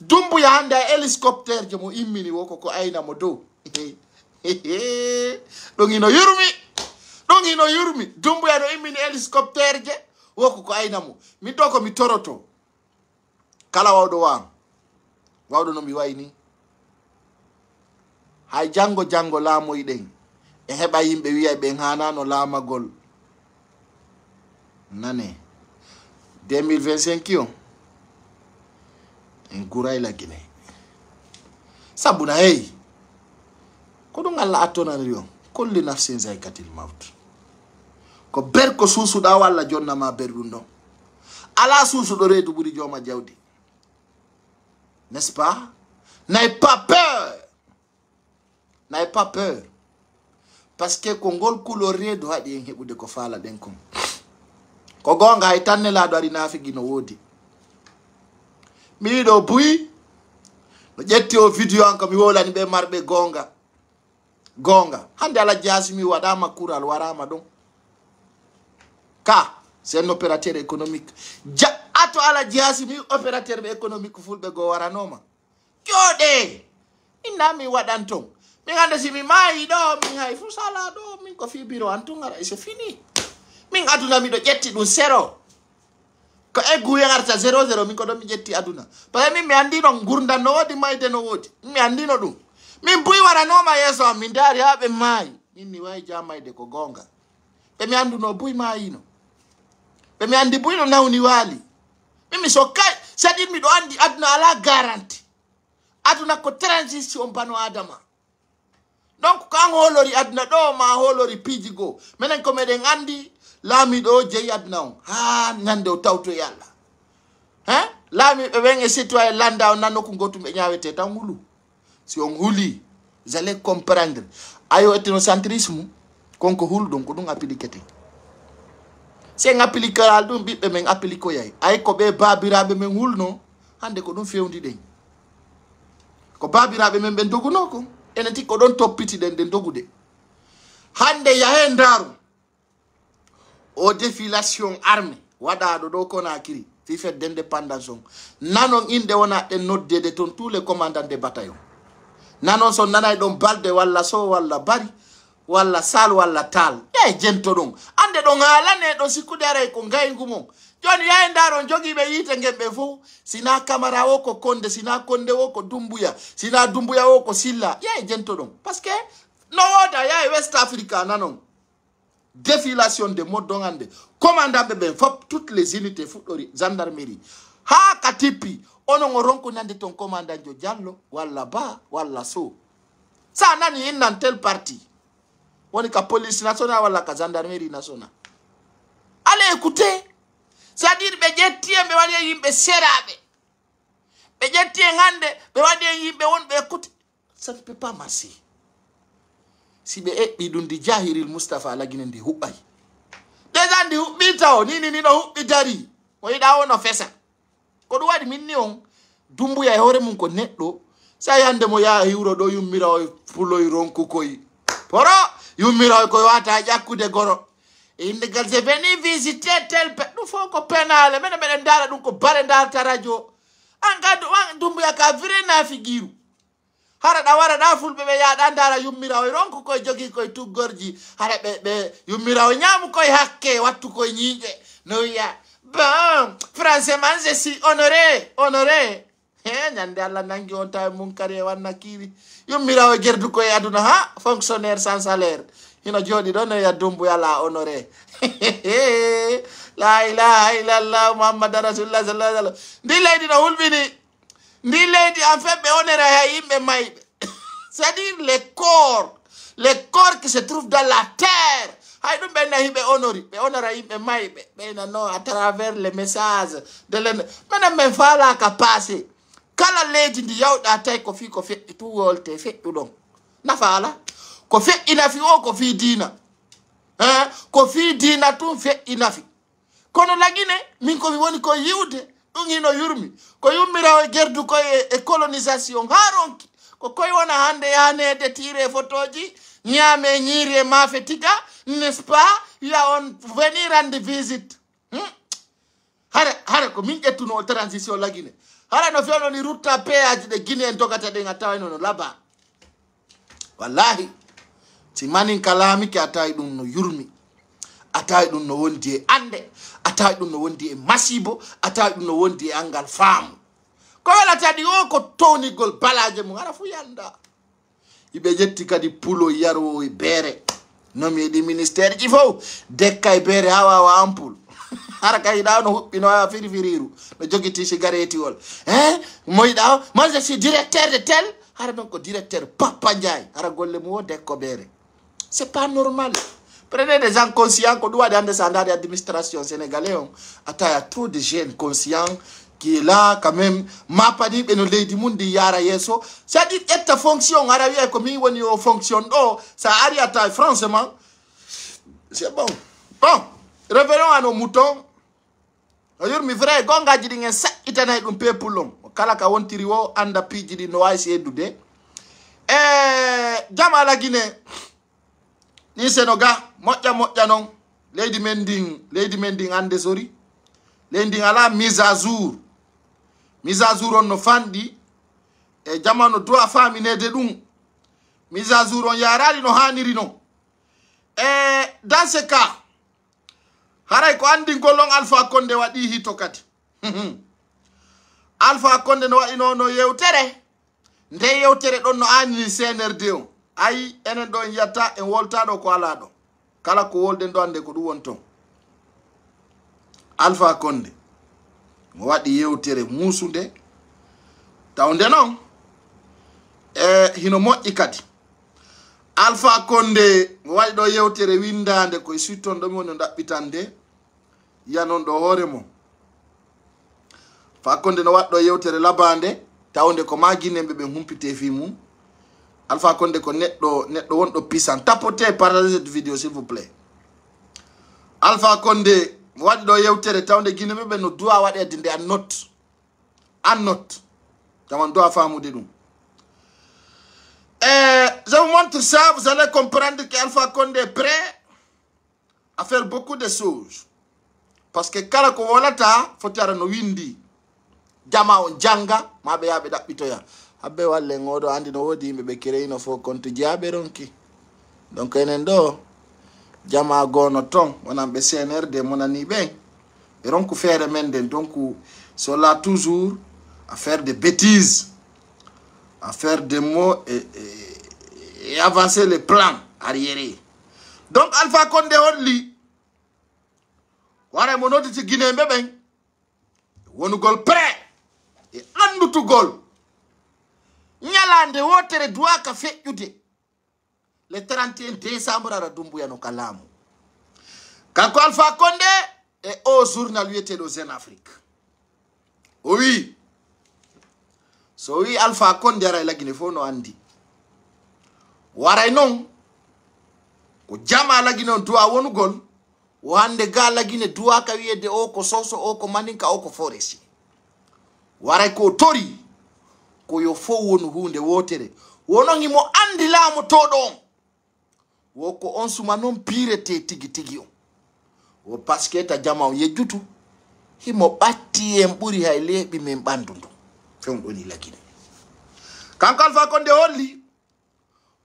Dumbuya hande a hélicoptere je mo immini woko ko aynamo dow. (laughs) Ɗum ino yurmi ɗum ino yurmi. Dumbuya no immini hélicoptere je woko ko aynamo min ɗo komi toroto. Kala wawɗo waam. Wawɗo no mi wayni hay janngo janngo laamoyɗen e heɓa yimɓe wiya ɓen hanano laamagol. Nane. 2025 o en gurayla guine sabuna hey ko ɗum allah attonanri on kolli nafsin zaykatil mawt. Ko ber ko suusuɗa walla allah jonnama berɗum ɗon. Ala suusuɗo reedu ɓuri jooma jawdi. N'est ce pas? N'ay pas peur. N'ayez pas peur. Parce que ko ngol kulo reedu haɗi en heɓude ko faala ɗen kon ko gonga hay tannelaɗo ari nafigi no woodi mi wiɗo buyi no ƴetti o vidéo an ko mi wolani ɓe marɓe gonga. Gonga. Hande ala jasi mi waɗama kural warama ɗon ka c'est un opérateur économique. Ja ato ala jasi mi opérateur ɓe économique fulɓe go waranoma ƴoɗe inna mi waɗan ton min hande si mi mayi ɗo min hay fu sala ɗo min ko fi biro an tun fini. Min aduna miɗo ƴetti ɗum sero. Ko egguye arta zéro zéro min ko ɗon mi ƴetti aduna. Mi min mi andino gurdam no woodi mayde no woodi mi andino ɗum min buy waranoma yeeso am min daari ha ɓe maayi min mi wawi jamayde ko gonga. Ɓe mi anduno buy mayino ɓe mi andi buy no nawni waali min mi sokkay saɗin miɗo andi aduna ala garanti. Aduna ko transition bano adama donc ko an holori aduna ɗo ma holori piiji goo minen ko meɗen andi laamiɗo jeyi aduna on. Ha ñande o tawtoye allah. He laamiɓe ɓen e citoyen landa o nanno ko gotum ɓe ñawete tan hulu si on huli vous allez comprendre. Ayo ethnocentrisme konko hulɗum ko ɗum appliquete. En appliqueral ɗum ɓiɓɓe men appliquoyay. Ay ko ɓe babiraɓe men hulno hande ko ɗum fewndi ɗen. Ko babiraɓe men ɓe doguno kon enen ti ko ɗon toppitiɗen ɗen dogude hande yahe ndaru o défilation armé waɗaɗo ɗo konakiri fi fedde indépendance on nanon inde wona ɗen noddede toon tous les commandant de bataillon nanon so nanay ɗon balde walla so walla bari walla sal walla tal. E jento ɗon ande ɗon haalane ɗo sikkude aray ko ngayngu mon. Joni yaye ndaron jogiiɓe yiite gen ɓe fof sina camara o ko konde sina konde o ko dumbuya sina dumbuya o ko silla yaye jento ɗon par ce que no woda yaye west africa nanon défilation de moddon hande commandaɓe ɓen fop toutes les unités fuɗɗori gendarmerie. Ha ka onon o ronkunande ton commandant jo diallo walla ba walla so. Sa nani innan tel parti? Woni ka police national walla ka gendarmerie national allez écouté so adiri ɓe ƴetti en ɓe waɗi en yimɓe seraɓe ɓe ƴetti en hande ɓe waɗi en yimɓe wonɓe écoute ça ne peut pas marcher si ɓe eɓɓi ɗum ndi jahiril moustapha alagine ndi huɓɓay. Déjà ndi huɓɓita o nini ni ɗo huɓɓi dari o yiɗa o no fesa. Ko ɗum waɗi min ni on dumbuya e hoore mum ko neɗɗo. Sai hande mo yaha hiwro ɗo yummira o e puloy ronku ronkukoy. Poro! Yummira o e koye wata ƴakkude goro. Indegal je veni visiter tel pe ɗum fof ko penale mene meɗen dara ɗum ko bare darta radio an ga dumbuya ka vire nafi giru hara ɗa wara ɗa fulɓe ɓe yaɗa dara yummirawo ronko koye jogui koye tuggorji hara ɓe ɓe yummirawo ñaamu koye hakke wattu koye ñiiƴe no wiya bon français man si honoré honoré e ñande allah nangi on tawi mun kadi e wanna kiwi yummirawo gerdu koye aduna ha fonctionnaire sans salaire hino jooɗi ɗon e no wiya dumbuya la honoré (laughs) la ilaha illallah muhammada rasulullah sallah sallam ndi leydi no hulɓini ndi leydi en fait ɓe honora ha yimɓe mayɓe. (coughs) C'est à dire les corps les corps qui se trouve dans la terre. Hay ɗum ɓenna himɓe honori ɓe honora yimɓe mayɓe. Ɓeynano à travers les messages de len minen min falaka passé. Kala leydi ndi yawɗa tawi ko fi ko feƴƴi tuwolte feƴƴuɗon nafa ala. Ko feƴƴi nafi o ko fi dina. Eh? ko fi dina tun fe nafi kono lagine min komi woni ko yiwde ɗum hino yurmi. Ko yummirawo e gerdu ko e colonisation ha ronki ko koy wona hande yanede tire photoji ñaame ñiiri e maafe tiga n'est ce pas? Ya on venir rende visite hmm? hare hare ko min ƴettuno transition lagine. Hara no fewno ni rutta péage ɗe guine en dogata ɗen a tawayno no laba. Wallahi si manin kalamiki a tawi ɗum no yurmi a tawi ɗum no wondi e ande a tawi ɗum no wondi e masibo a tawi ɗum no wondi e angal faamu. Ko welata ɗi o ko townigol balaje mum ara fu yanda yiɓe ƴetti kadi pulo yarowo e beere nomi eɗi ministére ji fof dekka e beere ha wawa ampoule (laughs) ara ka yiɗa no huɓɓino wawa firi firiru no jogiti cigareti ol e eh? moyiɗa moi je suis directeur de tel? Hara noon ko directeur papa ndiaye. Hara golle mum o dekko beere. C'est pas normal. Prenez des gens conscients qu'on doit dans des standards d'administration sénégalais. Attends, il y a trop de jeunes conscients qui est là quand même. Ma le di mundi yara yeso. Ça dit et ta fonction arabe comme il woni fonctionne. Oh, ça ariata franchement. C'est bon. Bon, revenons à nos moutons. Mi vrai gonga jidi ngen sa itana dum pepulum. Kala ka anda pi no. Eh, la Guinée. ɗin seno ga moƴƴa moƴƴa noon leydi men ndin leydi men ndin ande sori. Leydi ndin ala mise à jour mise à jour on no fanɗi. E jamano dowa faminede ɗum mise à jour on yarani no haniri non e dans ce cas haray ko andi gollon alpha konde waɗi hito kadi. (laughs) Alpha konde no waɗino no yewtere. Nde yewtere ɗon no anini cnrd on. Ayi enen ɗo en yiyatta en woltaɗo ko ala ɗo kala ko wolden ɗo ande ko ɗum won ton alpha konde mo waɗi yewtere musude tawde noon e hino moƴƴi kadi. Alpha konde mo waɗi ɗo yewtere windande koye sitton ɗomi woni ɗaɓɓitande. Yiya noon ɗo hoore mo. Fa konde no waɗi ɗo yewtere labande. Tawde ko ma guinemɓe ɓe humpite fi mum alpha konde ko neɗɗo neɗɗo wonɗo pisan. Tapote partage cette vidéo s'il vous plaît. Alpha konde mo waɗi ɗo yewtere tawde guine meɓe no duwa waɗede nde an not. An not. Taman duwa famude ɗum. E je vous montre ça vous allez comprendre que alpha konde est prêt à faire beaucoup de choses. Par ce que kala ko wolata foti ara no windi. Jama on janga maɓe yaɓe ɗaɓɓitoya habbe walle ngoɗo andi no woodi yimɓe ɓe kireyino fo compte jiyaɓe ronki. Donc enen ɗo jama gono ton wonan ɓe cnrd monani ɓen ɓe ronku feere men nden. Donc so la toujours à faire des bêtises à faire des mots et, et, et avancer les plans arriéré donc alpha konde holli waray mo nodditi guineɓe ɓen wonugol prêt e andutugol ñalande wotere duwaka feƴƴude le 31 décembre ara dumbuyano ka laamu kanko alpha konde e o journal wiyeteɗo zen afrique. O wi so wi alpha konde ara e lagine fof no andi. Waray noon ko jama lagine on duwa wonugol o hande ga lagine duwaka wiyede o ko soso o ko maninka o ko foresi waray ko tori ko yo fo wonu hunde wotere. Wonon himo andi laamu toɗo on wo ko on suma noon pirete tigi tigi on wo pasque ta jama on yejjutu himo ɓatti en ɓuri hay leeɓi min ɓandu ndu fewɗoni lagine kanko alfa konde holli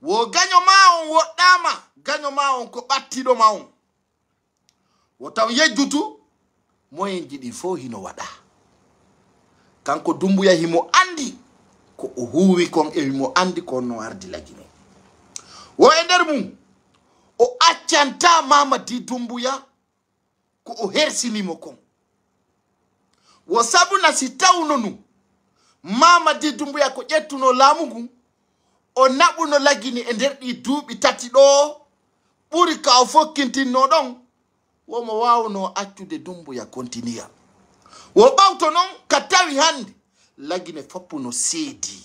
wo gaño ma on woɗɗama gaño ma on ko ɓattiɗo ma on wo taw yejjutu moyen jiɗi fo hino waɗa kanko dumbuya himo andi ko o huwi kon e mo andi ko no ardi lagini wo e nder mum o accanta mamadi dumbuya ko o hersinimo kon wo sabuna si tawno nu mamadi dumbuya ko ƴettuno laamu ngu o naɓuno lagini e nder ɗi duuɓi tati ɗo ɓuri ka o fokkintinno ɗon womo wawno accude dumbuya kontinia. Wo ɓawto non ka tawi lagine foppu no seedi.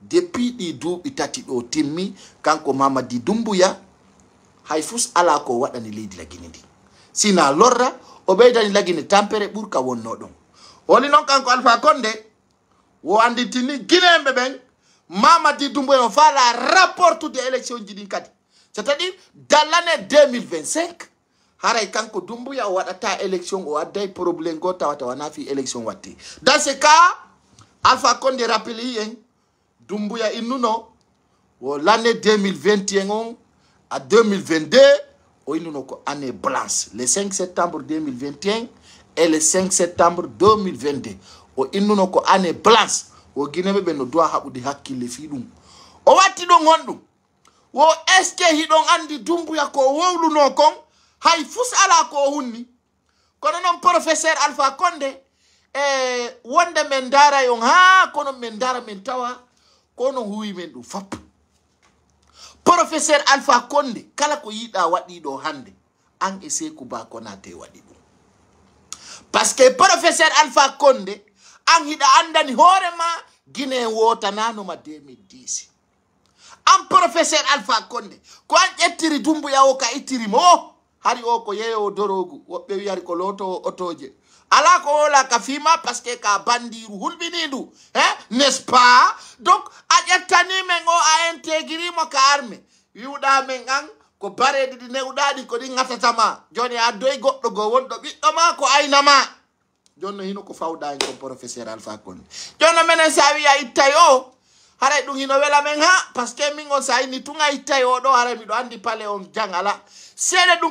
Depuis ɗi duuɓi tati ɗo timmi kanko mamadi dumbuya hay fus ala ko waɗani leydi lagine ndi. Sina lorra o ɓeydani lagine tampere ɓurka wonno ɗon woni noon kanko alpha konde wo anditini guineɓe ɓen mamadi dumbuya on fala rapportude élection ji ɗin kadi. So tawi dans l' 2025 haray kanko dumbuya o waɗata élection o adday probléme go tawa tawana fi élection watte dans ce cas alpha conde rappeli en dumbuya innuno o l'année 2021 on à 2022 o innuno ko année blanche. Le 5 septembre 2021 et le 5 septembre 2022 o innuno ko année blanche. Wo guineɓe ɓe no dowa haɓude hakkille fi ɗum o watti ɗon honɗum wo est ce que hiɗon andi dumbuya ko wowluno kon? Hay fus ala ko hunni kono noon professeur alpha conde e wonde men dara on ha kono men dara men tawa kono huwi men ɗum fop. Professeur alpha konde kala ko yiɗa waɗiɗo hande an e seku ba nate waɗi ɗum. Par ce que professeur alpha konde an hiɗa andani hoorema guine wotananoma 2010 an professeur alpha konde ko an ƴettiri dumbuya o ka ittirima o hari o ko yeeyowo dorogu woɓɓe wiyari ko loto otoje ala ko wola ka fima par ce que ka bandiru. Hulɓiniɗu he? N'est ce pas donc a ƴettanimen o a intégrimo ka arme. Wiwɗamen an ko bareɗi ɗi ko joni a doyi goɗɗo go wonɗo ɓiɗɗo ma ko aynama jonno hino ko fawɗa en comme professeur alpha konde jonno minen sa wiya ittay o haray hino wela men ha par min sa tunga ittay o ɗo haray miɗo andi pale on jang ala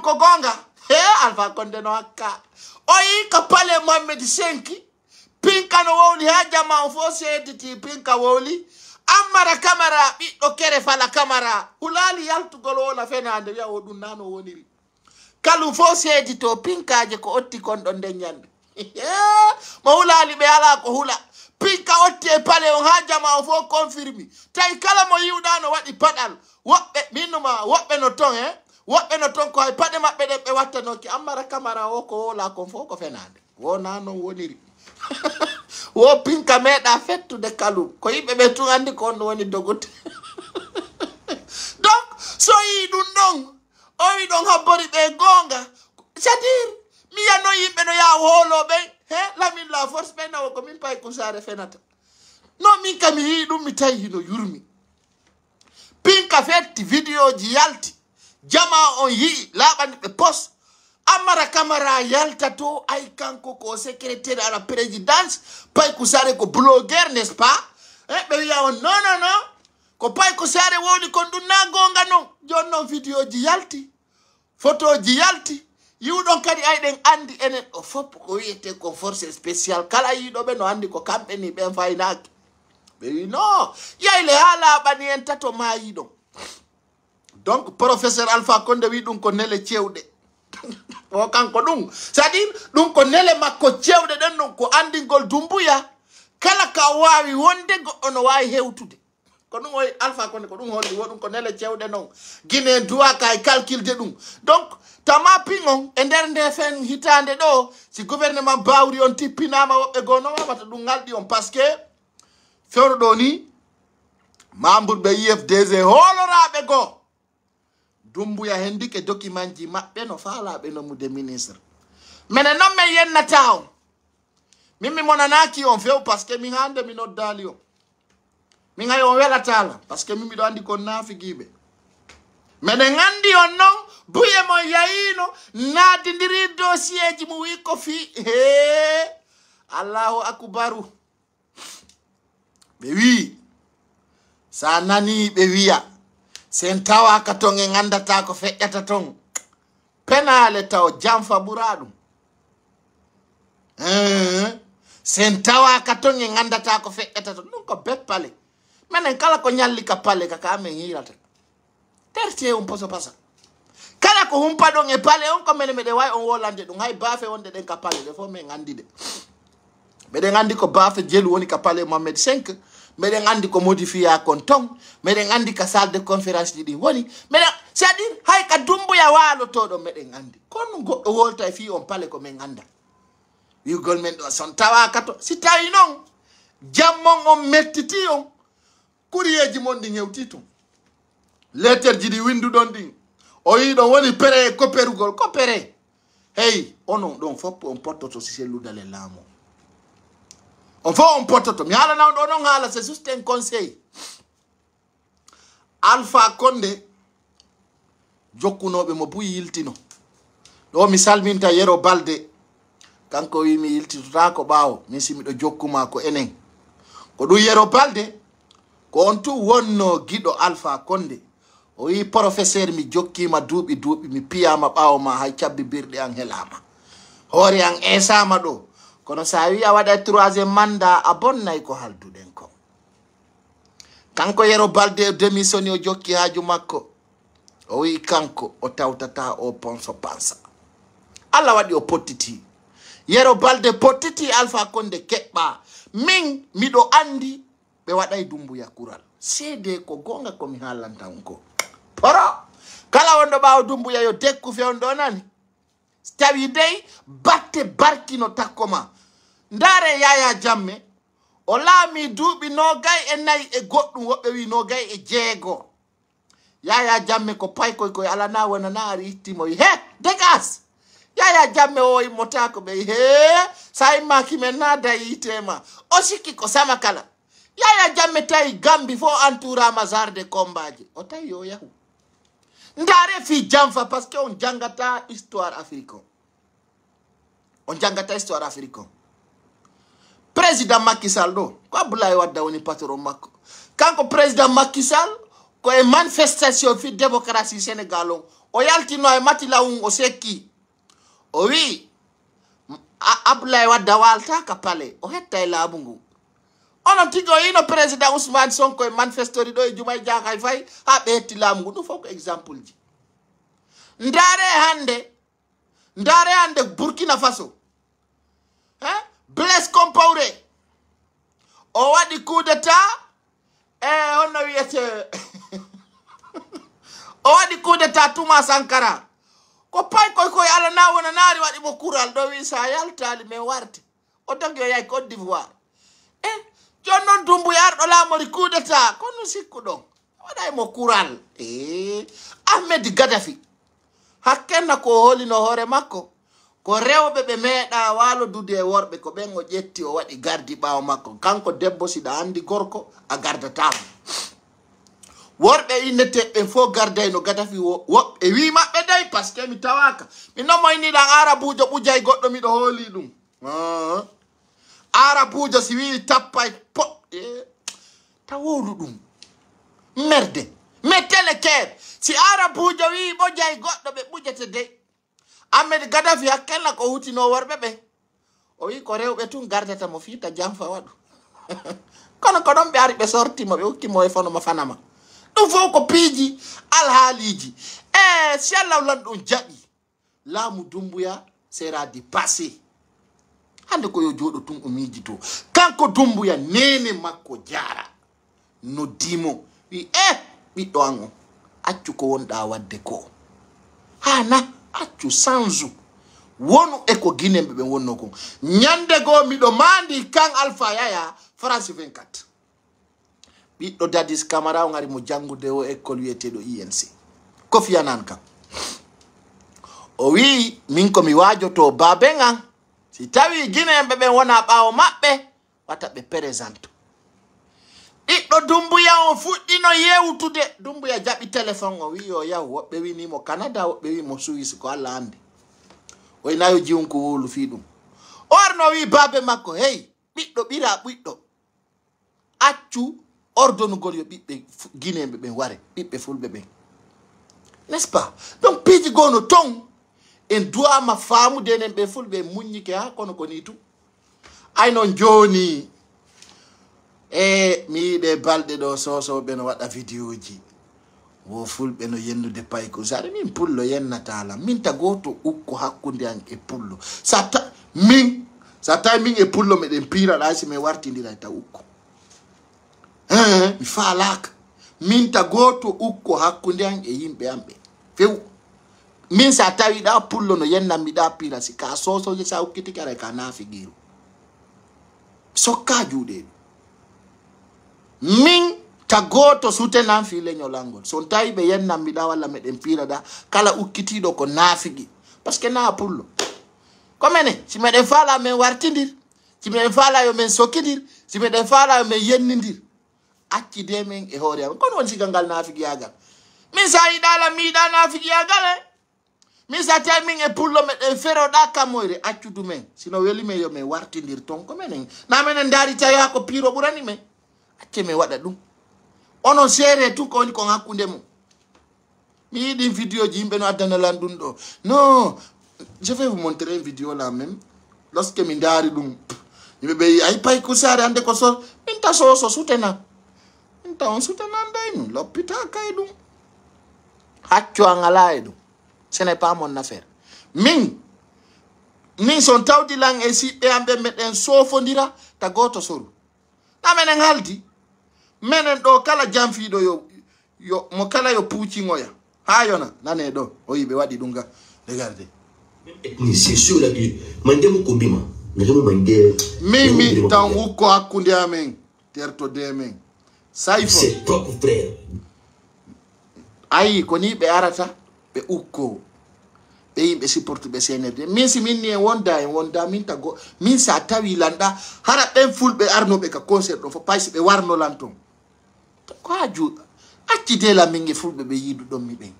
ko gonga he alpha konde no hakka o yi ko pale mohammed senki. Pinka no wowli ha jama on fo seediti pinka wowli ammara camara ɓiɗɗo kere fala camara hulali yaltugol wola fenade wiya o ɗum nano woniri. Kalum fo seedito pinkaje ko otti kon ɗon nden ñande mo hulali ɓe ala ko hula. Pinka otti e pale on ha jama o fo confirmi. Tawi kala mo yiwɗa no waɗi paɗal woɓɓe minnuma woɓɓe no ton e woɓɓe no ton ko hay paɗe maɓɓe ɗen ɓe wattanoki ammara camara o ko wola kon fo ko fenade. Wona noon woniri. (laughs) Wo pinka meeɗa fettude kalum ko yimɓe ɓe tun andi ko onno woni dogute (laughs) donc so yi ɗum ɗon o wi ɗon habbori ɓe goonga. C'est à dire mi yano yimɓe no yaha hooloɓe he lamin la force ɓe nawo ko min pay kusare fenata. Non min kam mi yii ɗum mi tawi hino yurmi. Pinka fetti vidéo ji yalti. jama on yi'i laaɓani ɓe pos. Amara camara yalta to ay kanko ko secrétaire à la présidence pay ko sare ko blogueur n'est ce pas? E ɓe wiya on non non non ko pay ko sare woni kon ɗum na gonga non. Joni noon vidéo ji yalti photo ji yalti. Yiwɗon kadi ayɗen andi enen. O fopp ko wiyete ko force spécial kala yiɗoɓe no andi ko kamɓe ni ɓen faynaki ɓe wi non yayle ha laaɓani en tato mayiɗon donc professeur alpha konde wi ɗum ko nele cewɗe. (laughs) O kanko ɗum. C'est à dire ɗum ko nele makko cewɗe ɗen ɗum ko andingol dumbuya. Kala ka wawi wonde goɗɗo no wawi hewtude. Ko ɗum o alpha konde ko ɗum holli woɗum ko nele cewɗe noon guine duwa ka e calculde ɗum. Donc tama piŋon e nder nde fen hitande ɗo si gouvernement bawri on tippinama woɓɓe goo no wawata ɗum ngalɗi on. Par ce que fewno ɗo ni membre ɓe ifdg holoraɓe goo. Dumbuya hendike document ji maɓɓe no faalaɓe nomude ministre mene noon min yennata on min mi on few par ce que min hande mi noddali on min hay on welatala par ce que min miɗo andi kon naafigiɓe mene andi on noon buye mo yayino naadidiri dossier ji mo wi ko fi he allahu akubaru ɓe wi sa nani ɓe wiya sen tawaka ton e andata ko feƴƴata ton penale taw janfa ɓura ɗum. Eh, sen tawaka ton e andata ko feƴƴata ton ɗum ko bet pale. Minen kala ko ñalli ka palle kaka amen hirata tertie on poso pasa. Kala ko humpa ɗon e pale on ko mene meɗe wawi on wolande ɗum. Hay baafe wonde ɗen ka pale ɗe fof min andi de meɗen andi ko baafe jelu woni ka pale mamed 5 meɗen andi ko modifiya kon ton meɗen andi ka salle de conférence ɗi ɗin woni. Meɗen c'est à dire hay ka dumboya walotoɗo meɗen andi kono goɗɗo wolta e fi on paale ko min anda wigol men ɗo son tawaka to si tawi noon jammon on mettiti on kuriyeji mon ɗi hewti ton. Lettere ji ɗi winduɗon ɗin o yiɗon woni pere e koperugol ko pere. Hey onon ɗon fof on pottoto si selludale e laamu. on fof on pottoto mi haalanama ɗo noon haala c'est juste un conseil. Alpha konde jokkunoɓe mo buyi yiltino. Ɗo mi salminta yero balde. Kanko wi mi yiltitotako ɓaawo min si miɗo jokkuma ko enen. Ko ɗum yero balde ko on tu wonno giɗo alpha konde o wi professeur mi jokkima duuɓi duuɓi mi piyama ɓaawo ma hay cabbi birɗe an helama hoore an esama ɗo. kono sa wi a waɗa troisiéme manda a bonnayi ko halduɗen ko. Kanko yero balde démissioni o jokki haaju makko o wi kanko o tawtata o ponso pansa. Allah waɗi o pottiti. Yero balde pottiti alpha konde keɓɓa. Min miɗo andi ɓe waɗay dumbuya kural. Seede ko gonga komi haalantan ko. Poro! Kala wonɗo ɓaawo dumbuya yo dekku fewn ɗo nani. so tawi dey batte barkino takko ma. Ndaare yaya jamme o laami duuɓi nogay e nayi e goɗɗum woɓɓe wi nogay e jeego. Yaya jamme ko pay koy koye alana wonana ari ittimo he dégas yaya jamme o immotako ɓe he sa immaki men na dayi itema o sikki ko sama kala. Yaya jamme tawi gambi fo entourama jarde combaji o tawi yo yahu. ndaare fi janfa par ce que on jangata histoire africain on jangata histoire africain président makisal ɗo ko abdoulaye wadda woni patron makko. Kanko président makisal koye manifestation fi démocratie sénégal o o yaltino e matilawum o sekki. O wi abdoulaye wadda walta ka pale o hetta e laamu ngu. onon tigi o yino président ousmane sonko e manifestori ɗo e jumay jakay fay ha ɓe hetti laamu ngu. Ɗum fof ko exemple ji. Ndaare e hande ndaare e hande burkina faso he bles compawre o waɗi coup d' état e honno wiyete (laughs) o waɗi coup d' état tuma sankara. Ko pay koy koye allah na wona naari waɗimo kural ɗo wi sa yaltali min warte o dangi o yahi côte d'ivoire. E eh? jon noon dumbu yarɗo laamori kuudeta kono sikku ɗon? Waɗay mo kural. Eh, e ahmed gadafi hakkenna ko holino hoore makko ko rewɓe ɓe meeɗa waalodude e worɓe ko ɓen o ƴetti o waɗi gardi ɓaawo makko. Kanko debbo siɗa anndi gorko a gardatamo worɓe inneteɓɓen fof gardayno gadafi woɓɓe wi maɓɓe day par ce que mi tawaka mi nomoyniɗan arabujo ɓujay goɗɗo miɗo hooli ɗum. Ah, arabujo si wi tappay po e, tawowlu ɗum. Merde. Mettele keer si arabujo wi ɓojay goɗɗo ɓe ɓujete dey. Ahmed gadafi hakkella ko hutino worɓe ɓe. O wi ko rewɓe tun gardata mo fiita janfa waɗu. (laughs) Kono ko ɗon ɓe ari ɓe sortimo ɓe hukkimo e fonoma fanama ɗum fof ko piiji alhaaliji e si allah lan ɗum jaɓi. Laamu dumbuya sera di passé. hande ko yo jooɗo tun o miijito kanko dumbuya nene makko jara noddimo wi e eh, ɓiɗɗo an o accu ko wonɗa wadde ko. Hana accu sansu wonu e ko guinemɓe ɓe wonno kon ñande goo miɗo mandi kan alpha yaya france 24 ɓiɗɗo dadis camara o gari mo jangude o école wiyeteɗo inc ko fiyanan kam o wi min komi wajoto babe an si tawi guine ɓen wona ɓawo maɓɓe wata ɓe présente. Ɗiɗɗo dumbuya o fuɗɗino yewtude dumbuya jaɓi téléphone o wi yo yahu woɓɓe winimo canada woɓɓe wimo suisse ko allah andi oy nayo jiwonko wolu fi ɗum. Orno wi baabe makko hey ɓiɗɗo ɓira ɓiɗɗo accu ordonugol yo ɓiɓɓe guineɓe ɓen ware ɓiɓɓe fulɓe ɓen n'est ce pas? Donc piiji gono no ton en duwama faamude enen ɓe fulɓe muññike ha kono ko ni tu. Ay noon joni e mi yiɗe balɗe ɗo sosoɓe no waɗa vidéo ji wo fulɓe no yennude payko sare min pullo yennatala min ta goto ukko hakkude an e pullo. Sata min sa tawi min e pullo meɗen piraɗa si min wartidira ta ukko. Mi falaka min ta goto ukko hakkude an e yimɓe an ɓe. Few. min sa tawi ɗa pullo no yennan miɗa pirasi ka sosoje sa hokkitiki aray ka naafi giru sokka juuɗe min ta goto sutenan fi leñolangol son tawi ɓe yennan miɗa walla meɗen piraɗa kala ukkitiɗo ko naafigi par ce que na pullo. Komene si meɗen faala min wartidir si meɗen faala yo min sokkidir si meɗen faala yo min yennidir accide min e hoore amen kono won sigal ngal naafigiyagal min sa yiɗala miyiɗa naafigiyagal e eh? min sa tawi min e pullo meɗen feroɗa kammoyre accudu men. Sino weli men yo min wartidir ton ko menen. Na minen daari tawi ha ko piiro ɓurani men. Acce min waɗa ɗum. Onon seere tun ko woni kon hakkunde mum. Mi yiɗin vidéo ji yimɓe no addanalan ɗum ɗo. Non je vais vous montrer un vidéo la même. Lorsque mi daari ɗum yimɓe ɓe ay pay ko saare hannde ko so min ta so sutena. Min ta on sutenan day ɗum loppita kay ɗum. Hacco an ala e ɗum. ce n'est pas mon affaire. Min min son tawdilan e siɓɓe amɓe meɗen sofodira ta goto soru na menen haldi. Menen ɗo kala janfiɗo yo yo mo kala yo puucigoya ha yona nane ɗo o yiɓe waɗi ɗum ga regarde c'est sûr là que mandemo ko mbima. Ndemo mande min mi tan wukko hakkude amen tertode men sayfo ayi ko ni ɓe arata ɓe ukko. Ɓe yimɓe supportuɓe cnrd min si min ni en wonda en wonda min tago min sa tawi lanɗa hara ɓen fulɓe arnoɓe ka concert ɗon fo paysi ɓe warno lan ton ko ha juuɗa accide laminge fulɓe ɓe yiidu ɗon mi ɓen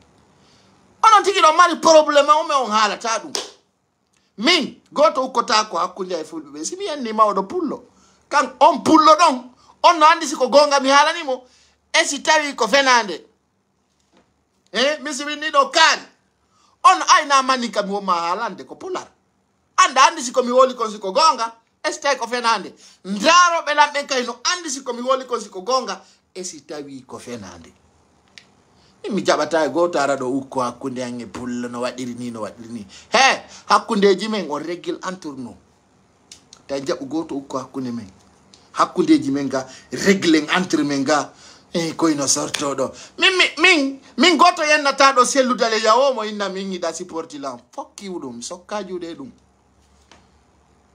onon tigi ɗon mari probléme ome e on haalata ɗum. Min goto ukkotako hakkude e fulɓe ɓe si mi yennima mawɗo pullo. Kan on pullo ɗon on no andi siko gonga mi haalanimo. E si tawi ko fenade Eh, e misiwinniɗo kaari on ayna manni kam mi wonma haalande ko pular. Anda andi siko mi woli kon siko gonga. E si tawi ko fenande. Ndaaroɓe lamɓen kay no andi siko mi woli kon siko gonga. E si tawi ko fenande. Mi jaɓata e goto ara ɗo ukko hakkunde an e pulla no waɗiri ni no waɗiri ni. He hakkundeji men on reggil entourno ta jaɓu goto ukko hakkunde men. Hakkundeji men ga réglen entre men ga. E koyno sortoɗo. Min min min goto yennata ɗo selludale yawomo inna min yiɗa siportilam fokkiw ɗum sokka juuɗe ɗum.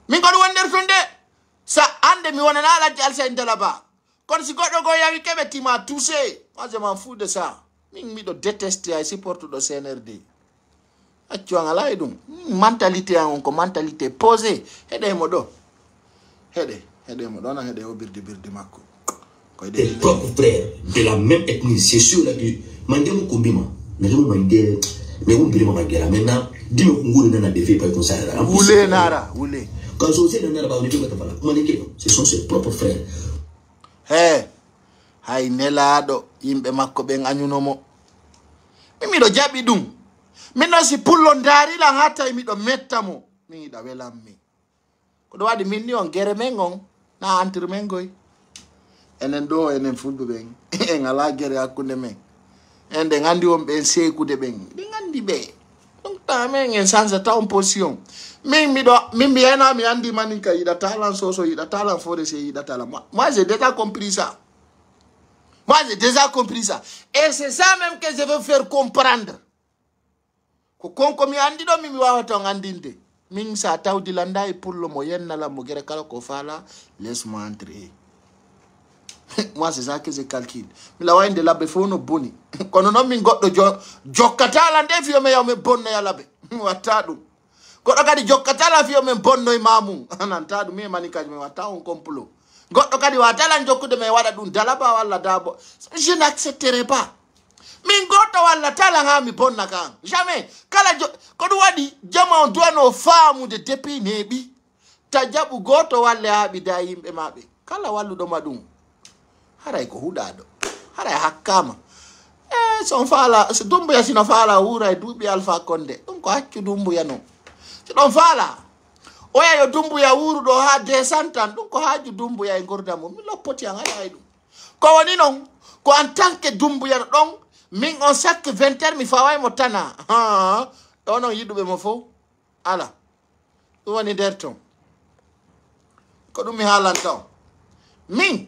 Min ko ɗum wondirtun de sa ande mi wonana alhaji alsaindala dalaba kono si goɗɗo go yawi keɓe tima touché wasement fou de ça min miɗo détesté ay supportuɗo cnrd accu an ala e ɗum. Mentalité an on ko mentalité posé heɗemo ɗo. Heɗe heɗemo ɗon a heɗe o birdi birdi makko. Tes propres frères de la même ethnie c'est sûr là que mande mo kombima nagemo mande mais wo mbirima magera maintenant dime ko ngulu nana de fait pas comme ça nara wule quand c'est nana ba on que voilà comment les ce sont ses propres frères. He hay nelaɗo yimɓe makko ɓen añunomo min miɗo jaɓi ɗum min si pullo daarilan ha tawi miɗo metta mo min yiɗa welanmi ko ɗum waɗi min ni on gere men on na men goy enen ɗo enen fulɓe ɓen (laughs) en ala gere hakkude men en nde gandi on ɓen sekude ɓen ɗi gandi ɓe donc tamen en changeta on position min miɗo min mbiyana mi andi manin ka yiɗatalan soso yiɗatalan fore se yiɗatalan moi j'ai déjà compris ça moi j'ai déjà compris ça et c'est ça même que je veux faire comprendre ko konko mi andi ɗo min mi wawata on andinde min sa tawdilanda e pullo mo yennalan mo gere kala ko fala laisse moi entrer moi c'est ça que je calcule mi lawayde labbe fof no boni. (laughs) Kono noon min goɗɗo jokkatala nde fiyome yaw min bonnoya labbe (laughs) watta ɗum. Goɗɗo kadi jokkatala fiyomin bonnoye mamum ananta (laughs) ɗum mi e mani kadi mi watta on complot. Goɗɗo kadi watalan jokkude min waɗa ɗum dalaba walla dabo je n'accepterai pas. Min goɗɗo walla tala ha mi bonna kan jamais. Kala ko ɗum waɗi jama on duwano faamude depuis neɓi ta jaɓu goto walle haaɓi da yimɓe maɓe kala walluɗoma ɗum. haray ko huɗaɗo haray hakkama e eh, son faala so dumbuya sino faala wuura e duuɓi alpha konde ɗum ko haccu dumbuya non. So ɗon faala oya yo dumbuya wuuruɗo ha descent tan ɗum ko haaju dumbuya e gurdam mum mi loppoti an aɗa ɗum. Ko woni noon ko en tant que dumbuya no ɗon min on sakki vingt heure mi fawaymo tana. Ɗo noon yiɗuɓe mo fo ala ɗum woni nder ton. Ko ɗum mi haalanta on min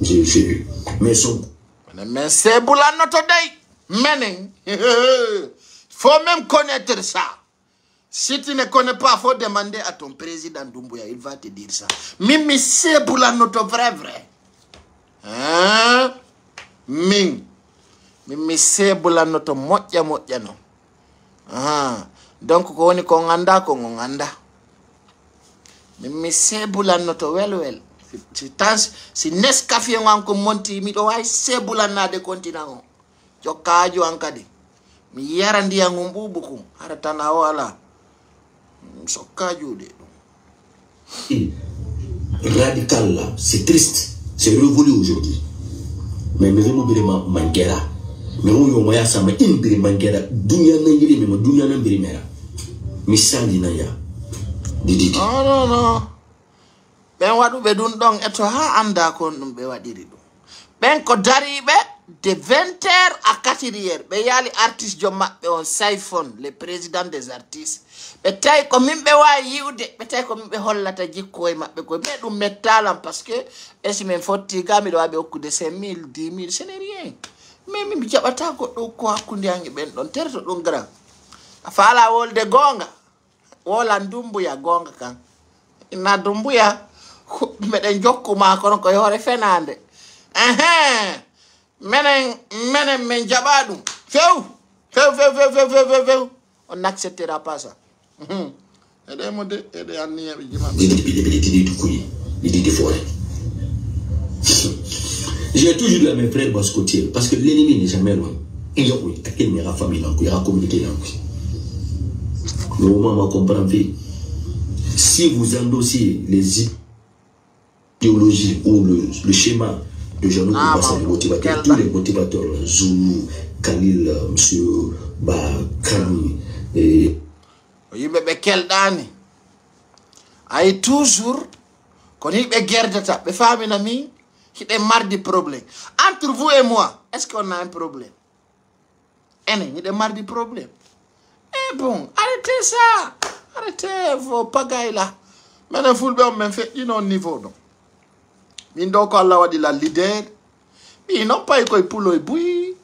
Jésus. Mais son. Mais c'est pour la notre Meaning, (laughs) faut même connaître ça. Si tu ne connais pas, faut demander à ton président Doumbouya, il va te dire ça. Mimi c'est pour la vrai vrai. Hein? Ming. Mimi c'est pour la notre motia motia. Ah. Donc ko woni ko nganda ko nganda. Mimi c'est pour la notre well si tan si nescafie an ko monti miɗo wawi sebulannade continent o jokkaajo an kadi mi yara ndiyam um ɓuuɓu kum hara tan a o ala Mm, sokka juuɗe ɗum (coughs) radical là, c'est triste. C'est révolu aujourd'hui. Mais mais vraiment birima mangera. Mais on yo moya sama in biri mangera. Dunia na yiri mais dunia na biri mera. Misali na ya. Didi. non non non ɓen waɗuɓe ɗum ɗon e to ha anda kon ɗum ɓe waɗiri ɗum. Ɓen ko dariɓe de 20 heure à 4 heure ɓe yaali artiste jo maɓɓe on syphon le président des artistes. Ɓe tawi ko min ɓe wawi yiwde ɓe tawi ko min ɓe hollata jikko e maɓɓe koye. Mais ɗum mettalam par ce que ɓesi min fotti ga miɗo wawi hokkude 5 mille 10 mille ce n'est rien. Mais min mi jaɓata goɗɗo ko hakkude hange ɓen ɗon terto ɗum gran a faala wolde gonga wolan dumbuya gonga kan. Inna dumbuya jokkuma kono few on n'acceptera pas ça Mhm. eɗe mo toujours mes frères parce que l'ennemi n'est jamais loin. Il y a famille il y a communauté. Si vous endossez les idéologies ou le, le schéma de Jean-Luc Ah, bon, les motivateurs, tous les motivateurs, là, Zulu, Khalil, euh, Monsieur Ba, Kani, et o yimɓe ɓe kelɗani ayi toujours kono yimɓe gerdata ɓe famina min hiɗe mardi probléme entre vous et moi est ce que on a un problème? Enen hiɗe mardi probléme e bon arrêtez ça. Arrêtez vos pagaille là. Minen fulɓe on min feƴƴino niveau ɗon min ɗo ko allah waɗi la lallidere mi noppayi koye pulo e buyi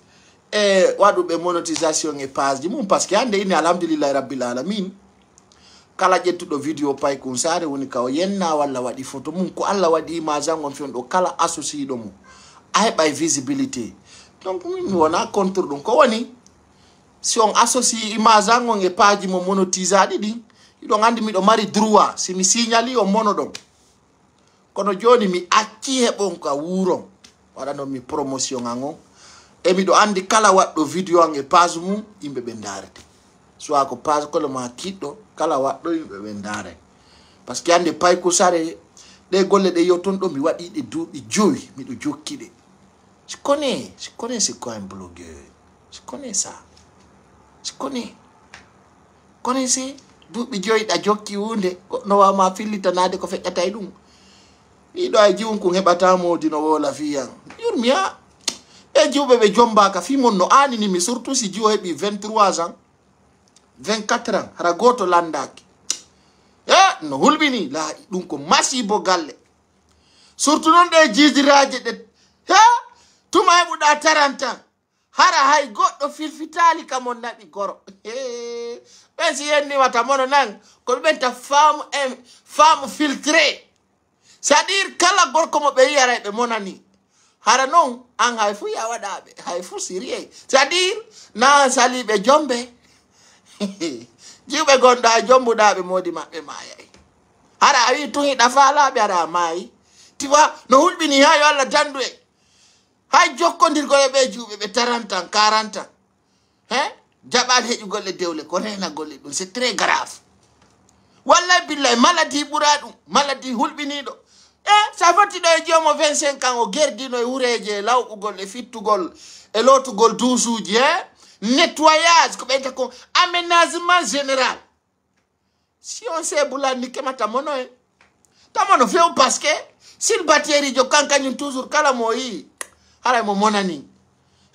e waɗuɓe monétisation e page ji mum par ce que hannde inni alhamdulillahi rabbil alamin. Kala ƴettuɗo vidéo pay kum sare woni ka o yenna walla waɗi photo mum. Ko allah waɗi image an on fiyon ɗo kala associɗo mum. A heɓay visibilité. Donc min mi wona contre ɗum. Ko woni si on associe image an on e page mo monotisaɗi ɗin iɗon andi miɗo mari droit. Si mi signali on mono ɗon. kono joni mi acci heɓon ka wuuron. Waɗanonmi promotion an on e miɗo andi kala waɗɗo vidéo an e page mum yimɓe ɓe darete soit ko page kolo ma kiɗɗo kala waɗɗo yimɓe ɓe daray par ce que hande payko sare ɗe golle ɗe yotton ɗo mi waɗiɗe duuɓi joyi miɗo jokkiɗe je connais je connais c'est quoi un blogueur. Je connais ça je connais connaissez duuɓi joyi ɗa jokki hunde goɗɗo wawma fillitanade ko feƴƴata e ɗum. ɗiɗo ay jiwum jiwnkun heɓata modino wola fiyan. Yurmiya ɓe jiwɓe ɓe jombaka fimon no aninimi surtout si jiwo heɓi 23 ans 24 ans hara goto landaki. E no hulɓini laaɗi ɗum ko masibo galle. Surtout noon ɗe jijiraje ɗe he tuma heɓuɗa tarantan. Hara hay goɗɗo filfitali kamon naɓi goro. Ɓen si yennimata mono nan koɓe ɓenta femme femme filtré c'est-à-dire kala gorko mo ɓe yiyaray e ɓe monani hara noon an hay fuu ya waɗaɓe hay fuu sirie c'est-à-dire na saliɓe jombe (laughs) jiwɓe gonɗo a jombuɗaɓe modi maɓɓe mayay hara a wi tuhiɗa fa laaɓe ara a maayi. Tiwa no hulɓini ha yo allah dandu e. Hay jokkodirgole ɓe juuɓe ɓe tarantan quarantan he? Jaɓani heƴugolle dewle ko rena golle ɗum c'est très grave. Wallay billay maladi ɓura ɗum maladi hulɓiniɗo e sa fattiɗo e jomo 25 ans o gerdino e wureje lawɓugol e fittugol e lotugol duusuji he nettoyage ko ɓeyta ko aménagement général si on kemata mono en tamono few parce que silbatieri jo kankañum toujours kala mo monani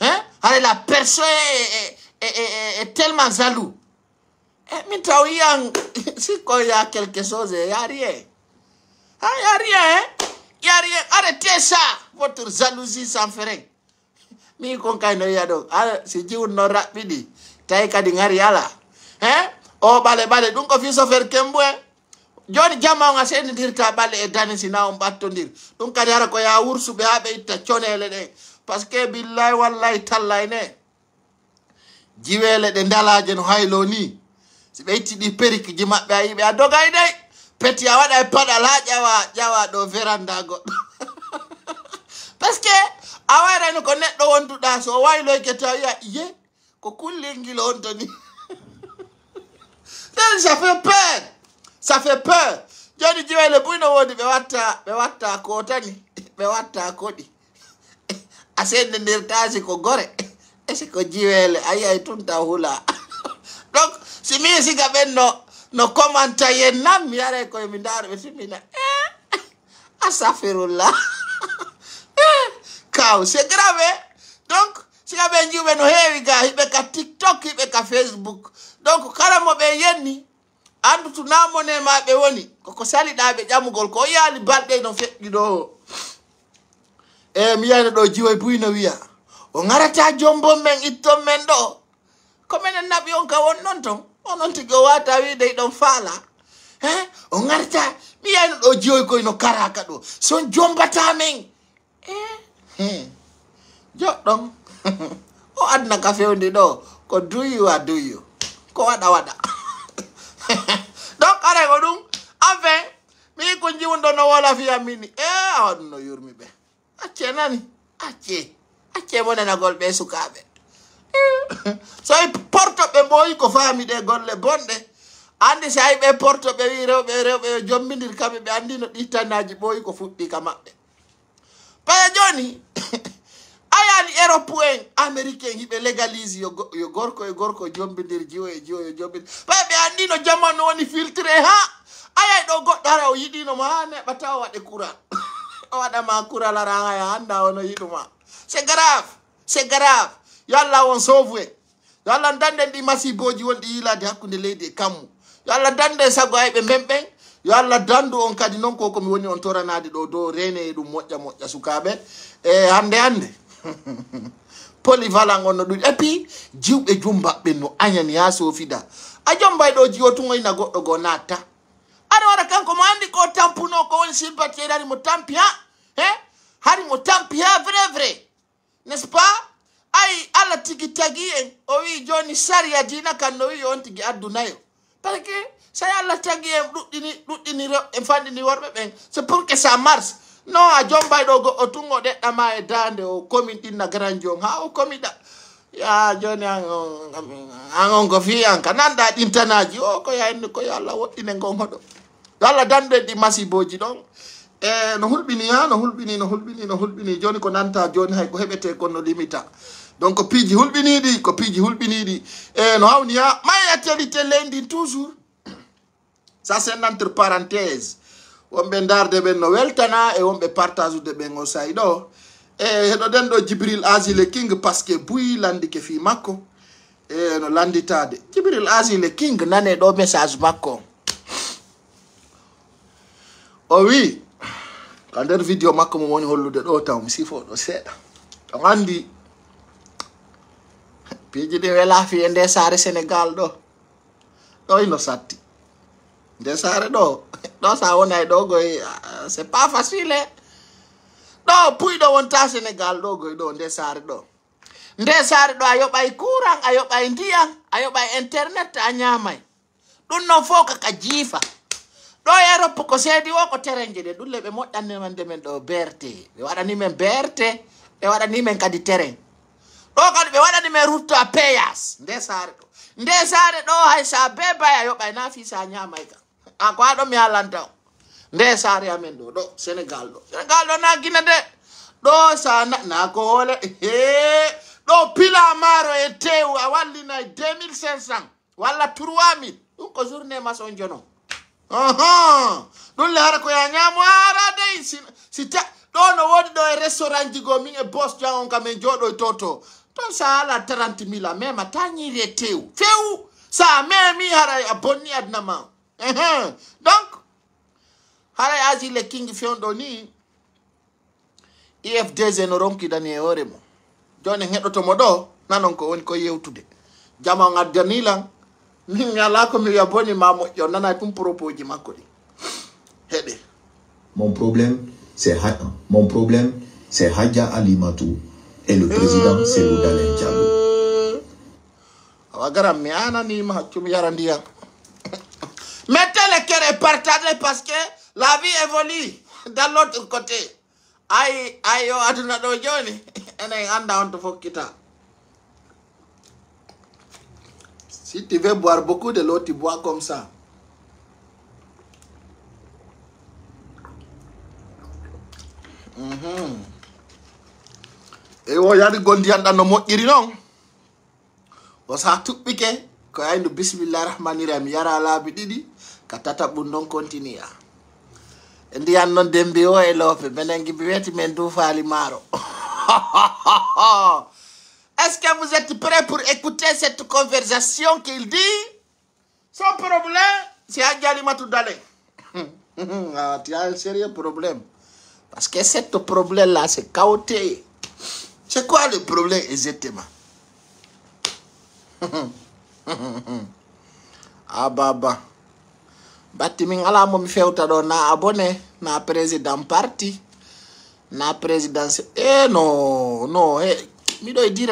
hein la personne est, est, est, est tellement jaloux. Eh, (laughs) sikko ya quelque chose Il eh? eh? n'y ya a rien, hein? Il n'y a rien. Arrêtez ça, votre jalousie sans frein. Mi konkaino ya dog. Ala siji Eh? O bale bale dun ko fiso fer kembwe. Eh? Joni jama nga sen dirta bale e dani sina on battondir. Dun kadi ara ko ya wursu be abe itta chonele de. Parce que billahi wallahi tallahi ne. Jiwele de ndalaje no haylo ni. Si be itti di perik ji mabbe ayi be adogai. peti ya wada pada la jawa jawa do veranda go que (laughs) awara no ko neɗɗo wonduɗa so waylo keto ya ye ko kullingilo on toni ça (laughs) fait peur ça fait peur joni jiwele buyno wodi ɓe watta ɓe watta ko tani ɓe watta (laughs) koɗi asende nder tasi ko gore esi ko jiwele ayi ay tunta hula. Donc si mi siga ɓenno no komanta yen nan mi yare koye mi ndaaro ɓe timmina e eh, (laughs) asafirullah. (laughs) Eh, kaw c'est grave donc siga ɓe jiwɓe no heewi ga hiɓe ka tiktok hiɓe ka facebook. Donc kala mo ɓe yenni andu to namone ma ɓe woni koko saliɗaɓe ƴamugol ko yaali balɗe no feƴƴi ɗo. E mi yiyano ɗo jiwoy buyno wiya o garata jombon men itton men ɗo. Ko minen naɓi on ka won noon ton? onon tigi o wata wiide e ɗon faala e o garta ɓiyano ɗo jewoy koyno karaka ɗo. Son jombata min e? Joɗɗon. (laughs) O adna ka fewndi ɗo ko duyu a duyu. Ko waɗa waɗa. (laughs) Donc ara ko ɗum. Enfin mi ko jiwunɗo no wola fiyam mini e a no yurmi ɓe acce nani? Acce. Acce monenagol ɓe sukaɓe (laughs) so portoɓe mboyi ko faami ɗe golle bonɗe. Andi so ayi ɓe portoɓe wi rewɓe rewɓe jombidir kamɓe ɓe andi no ɗittannaji ɓoyi ko fuɗɗi ka maɓɓe. Paya joni (coughs) ayani europe en américain hiɓe légalise yo gorko e gorko jombidir jiwo e jiwo yo jombidir. Paya ɓe andi no jamanu woni filtré ha ayay ɗo goɗɗo ara o yiɗinoma ha neɓa taw waɗe kural. (coughs) O waɗama kural ara haya handa ono yiɗuma c'est grave c'est grave. Yo allah sofu e yo allah danden ɗi masiboji wonɗi yilade hakkude leydi e kammu. Yo allah dande sago ayɓe memɓen yo allah dandu on kadi noon ko komi woni on toranade ɗo dow rene ɗum moƴƴa moƴƴa sukaɓe e hande hande (laughs) polyvalent on no ɗum et jiwɓe jumbaɓɓe no añani ha sofida a jombay ɗo jiwo tugoyna goɗɗo go natta aɗa waɗa kanko mo andi ko tampuno ko woni sympathie hari mo tampi ha e hari mo tampi ha vrai vrai. N'est ce pas ay allah tigi tagi en. O wi joni sariya dina kan no wi on tigi addunayo par que so allah tagi en ɗuɗɗini ɗuɗɗini en fanɗini worɓe ɓen. C'est pour que ça marche. Non a jombay ɗo goɗɗo tun o ɗeɗɗama e dande o commin ɗinna grand jom ha o commiɗa ya joni an on ko fi an ka nanda ɗintanaji. O koye henni koye allah woɗɗine gon hoɗo. Yo allah dande ɗi masiboji ɗon. E no hulɓini ha no hulɓini no hulɓini no hulɓini. Joni ko nanta joni hay ko heɓete kon no limita. donc ko piiji hulɓiniɗi ko piiji hulɓiniɗi e no hawni ha maye actualité ley toujours? Ça c'est entre parenthèse wonɓe darde ɓen no weltana e wonɓe partage ude ɓen o sayi ɗo. E heɗo ɗen ɗo jibril asile king par ce que buyi landike fi makko. E no landitade jibril asile king nane ɗo message makko. O wi ka nder vidéo makko mo woni hollude ɗo taw mi sifo ɗo seeɗa. On andi piiji ɗi wela fi e nde saare sénégal ɗo. Ɗo e ino satti. Nde saare ɗo ɗo sa wonay ɗo goy ah, c'est pas facile eh. ɗo puyɗo wonta sénégal ɗo goy ɗo nde saare ɗo. Nde saare ɗo a yoɓay courant a yoɓay ndiyam a yoɓay internet a ñamay ɗum noon fof kaka jiifa. Ɗo e europe ko seedi o ko terenje ɗe. Ɗulle ɓe moƴƴannimande men ɗo berte ɓe waɗanimen berte ɓe waɗanimen kadi terrain ɗo kadi ɓe waɗani men rutto a payas nde saare ɗo nde saare ɗo hay sa be bay a yoɓay na fi sa ñamay ka a ko haɗo mi halanta o nde saare amen ɗo ɗo sénégal ɗo sénégal ɗo na guina de ɗo sa na ko hoole he ɗo pila maaro e tew a wallinay 2500 walla 3000 ɗum ko journée maçon jono ɗum le hara ko ya ñaamo ara dey si ta ɗo no woodi ɗo e restaurant ji goo min e bos jan on kam en jooɗo to to ton sa ala 30 mille a mema ta ñiiri e tew few sa memi hara a bonni adna ma donc haray asi le king fewɗo ni ifdg no ronkidani e hoore mo joni heɗotomo ɗo nanon ko woni ko yewtude jama gaddanilan min ala ko mi wiya boni ma nana propos ji makko Mon problème, c'est mon problème, c'est Alimatou et le président Diallo. awa mi ananima haccum yara ndiyam mettez le cœur et partagez parce que la vie évolue dans l'autre côté. Ay ay yo aduna ɗo joni (laughs) enen anda on to fokkita si tu veux boire beaucoup de l'eau tu bois comme ça. Mhm. E o yari gol ndiyam ɗam no moƴƴiri noon o sa tuɓɓike ko rahmani rahim yara laabi ɗiɗi ka tataɓum noon continua e ndiyan noon dembi o e loope minen gibi weti men duufali maaro. (laughs) Est ce que vous êtes prêt pour écouter cette conversation qu'il dit? Son problème. C'est a jalimatu dale (laughs) tu as un sérieux problème. Parce que cette problème là c'est kawte c'est quoi le problème exactement? (laughs) Ah Ababa. Bati mingala mo mi feuta do na abonné ah, na président parti na présidence. Eh non, non, eh mi dire